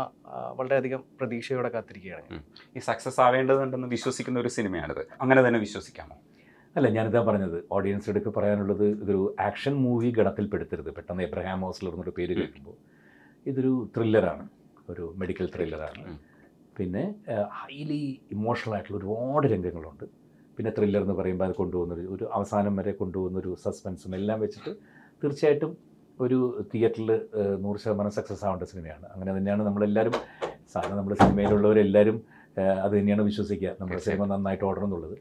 വളരെയധികം പ്രതീക്ഷയോടെ കാത്തിരിക്കുകയാണ് ഈ സക്സസ് ആവേണ്ടതുണ്ടെന്ന് വിശ്വസിക്കുന്ന ഒരു സിനിമയാണിത്. അങ്ങനെ തന്നെ വിശ്വസിക്കാമോ? അല്ല ഞാനിതാ പറഞ്ഞത്. ഓഡിയൻസ് എടുക്ക് പറയാനുള്ളത് ഇതൊരു ആക്ഷൻ മൂവി ഗണത്തിൽപ്പെടുത്തരുത്. പെട്ടെന്ന് എബ്രഹാം ഹോസ്ലർ എന്നൊരു പേര് കേൾക്കുമ്പോൾ. ഇതൊരു ത്രില്ലറാണ് ഒരു മെഡിക്കൽ ത്രില്ലറാണ്. പിന്നെ ഹൈലി ഇമോഷണൽ ആയിട്ടുള്ള ഒരുപാട് രംഗങ്ങളുണ്ട്. പിന്നെ ത്രില്ലർ എന്ന് പറയുമ്പോൾ അത് കൊണ്ടുപോകുന്നൊരു ഒരു അവസാനം വരെ കൊണ്ടുപോകുന്ന ഒരു സസ്പെൻസും എല്ലാം വെച്ചിട്ട് തീർച്ചയായിട്ടും ഒരു തിയേറ്ററിൽ നൂറ് ശതമാനം സക്സസ് ആവേണ്ട സിനിമയാണ്. അങ്ങനെ തന്നെയാണ് നമ്മളെല്ലാവരും സാധാരണ നമ്മുടെ സിനിമയിലുള്ളവരെല്ലാവരും അത് തന്നെയാണ് വിശ്വസിക്കുക. നമ്മുടെ സിനിമ നന്നായിട്ട് ഓടണം എന്നുള്ളത്.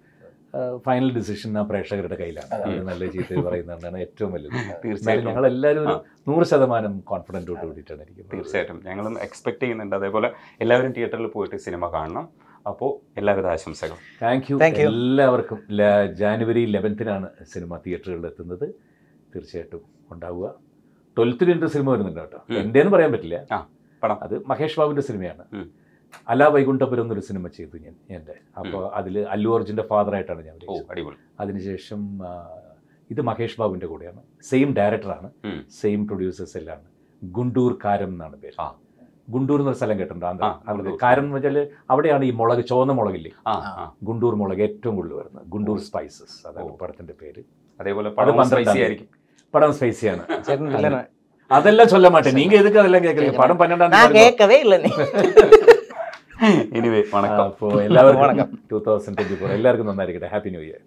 ഫൈനൽ ഡിസിഷൻ ആ പ്രേക്ഷകരുടെ കയ്യിലാണ്. നല്ല ചീത്ത പറയുന്നതാണ് ഏറ്റവും വലുത്. തീർച്ചയായും തീർച്ചയായിട്ടും. ഞങ്ങൾ എല്ലാവരും ഒരു നൂറ് ശതമാനം കോൺഫിഡന്റോട് കൂടിയിട്ടാണ് ഇരിക്കുന്നത്. തീർച്ചയായിട്ടും. ഞങ്ങളും എക്സ്പെക്ട് ചെയ്യുന്നുണ്ട്. അതേപോലെ എല്ലാവരും തിയേറ്ററിൽ പോയിട്ട് സിനിമ കാണണം. അപ്പോൾ എല്ലാവിധ ആശംസകളും. Thank you. എല്ലാവർക്കും ജാനുവരി ലെവൻത്തിനാണ് സിനിമ തിയേറ്ററുകളിൽ എത്തുന്നത് തീർച്ചയായിട്ടും ഉണ്ടാവുക. ട്വൽത്തിന് എന്റെ സിനിമ വരുന്നുണ്ട് കേട്ടോ. എന്റെ എന്ന് പറയാൻ പറ്റില്ല. അത് മഹേഷ് ബാബുവിന്റെ സിനിമയാണ്. അല വൈകുണ്ഠപുരം എന്നൊരു സിനിമ ചെയ്തു ഞാൻ എന്റെ. അപ്പോൾ അതിൽ അല്ലു അർജുന്റെ ഫാദറായിട്ടാണ് ഞാൻ അതിനുശേഷം ഇത് മഹേഷ് ബാബുവിന്റെ കൂടെയാണ്. സെയിം ഡയറക്ടറാണ്. സെയിം പ്രൊഡ്യൂസേഴ്സ് എല്ലാം ഗുണ്ടൂർ കാരം എന്നാണ് പേര്. ഗുണ്ടൂർ എന്നൊരു സ്ഥലം കേട്ടിട്ടുണ്ട്. ആന്ധ്ര. കാരം എന്ന് വെച്ചാൽ അവിടെയാണ് ഈ മുളക് ചുവന്ന മുളകില്ലേ? ഗുണ്ടൂർ മുളക് ഏറ്റവും കൂടുതൽ വരുന്നത്. ഗുണ്ടൂർ സ്പൈസസ് അതാണ്. പടത്തിന്റെ പേര്. അതേപോലെ അത് படம் ஸ்பைசியான அதெல்லாம் சொல்ல மாட்டேன். நீங்க எதுக்கு அதெல்லாம் கேக்குறீங்க? படம் பன்னெண்டாம் கேட்கவே இல்லை நீ. எனிவே வணக்கம். எல்லாருக்கும் வணக்கம். டூ தௌசண்ட் டுவெண்ட்டி ஃபோர் எல்லாருக்கும் நல்லா இருக்கட்டும். Happy new year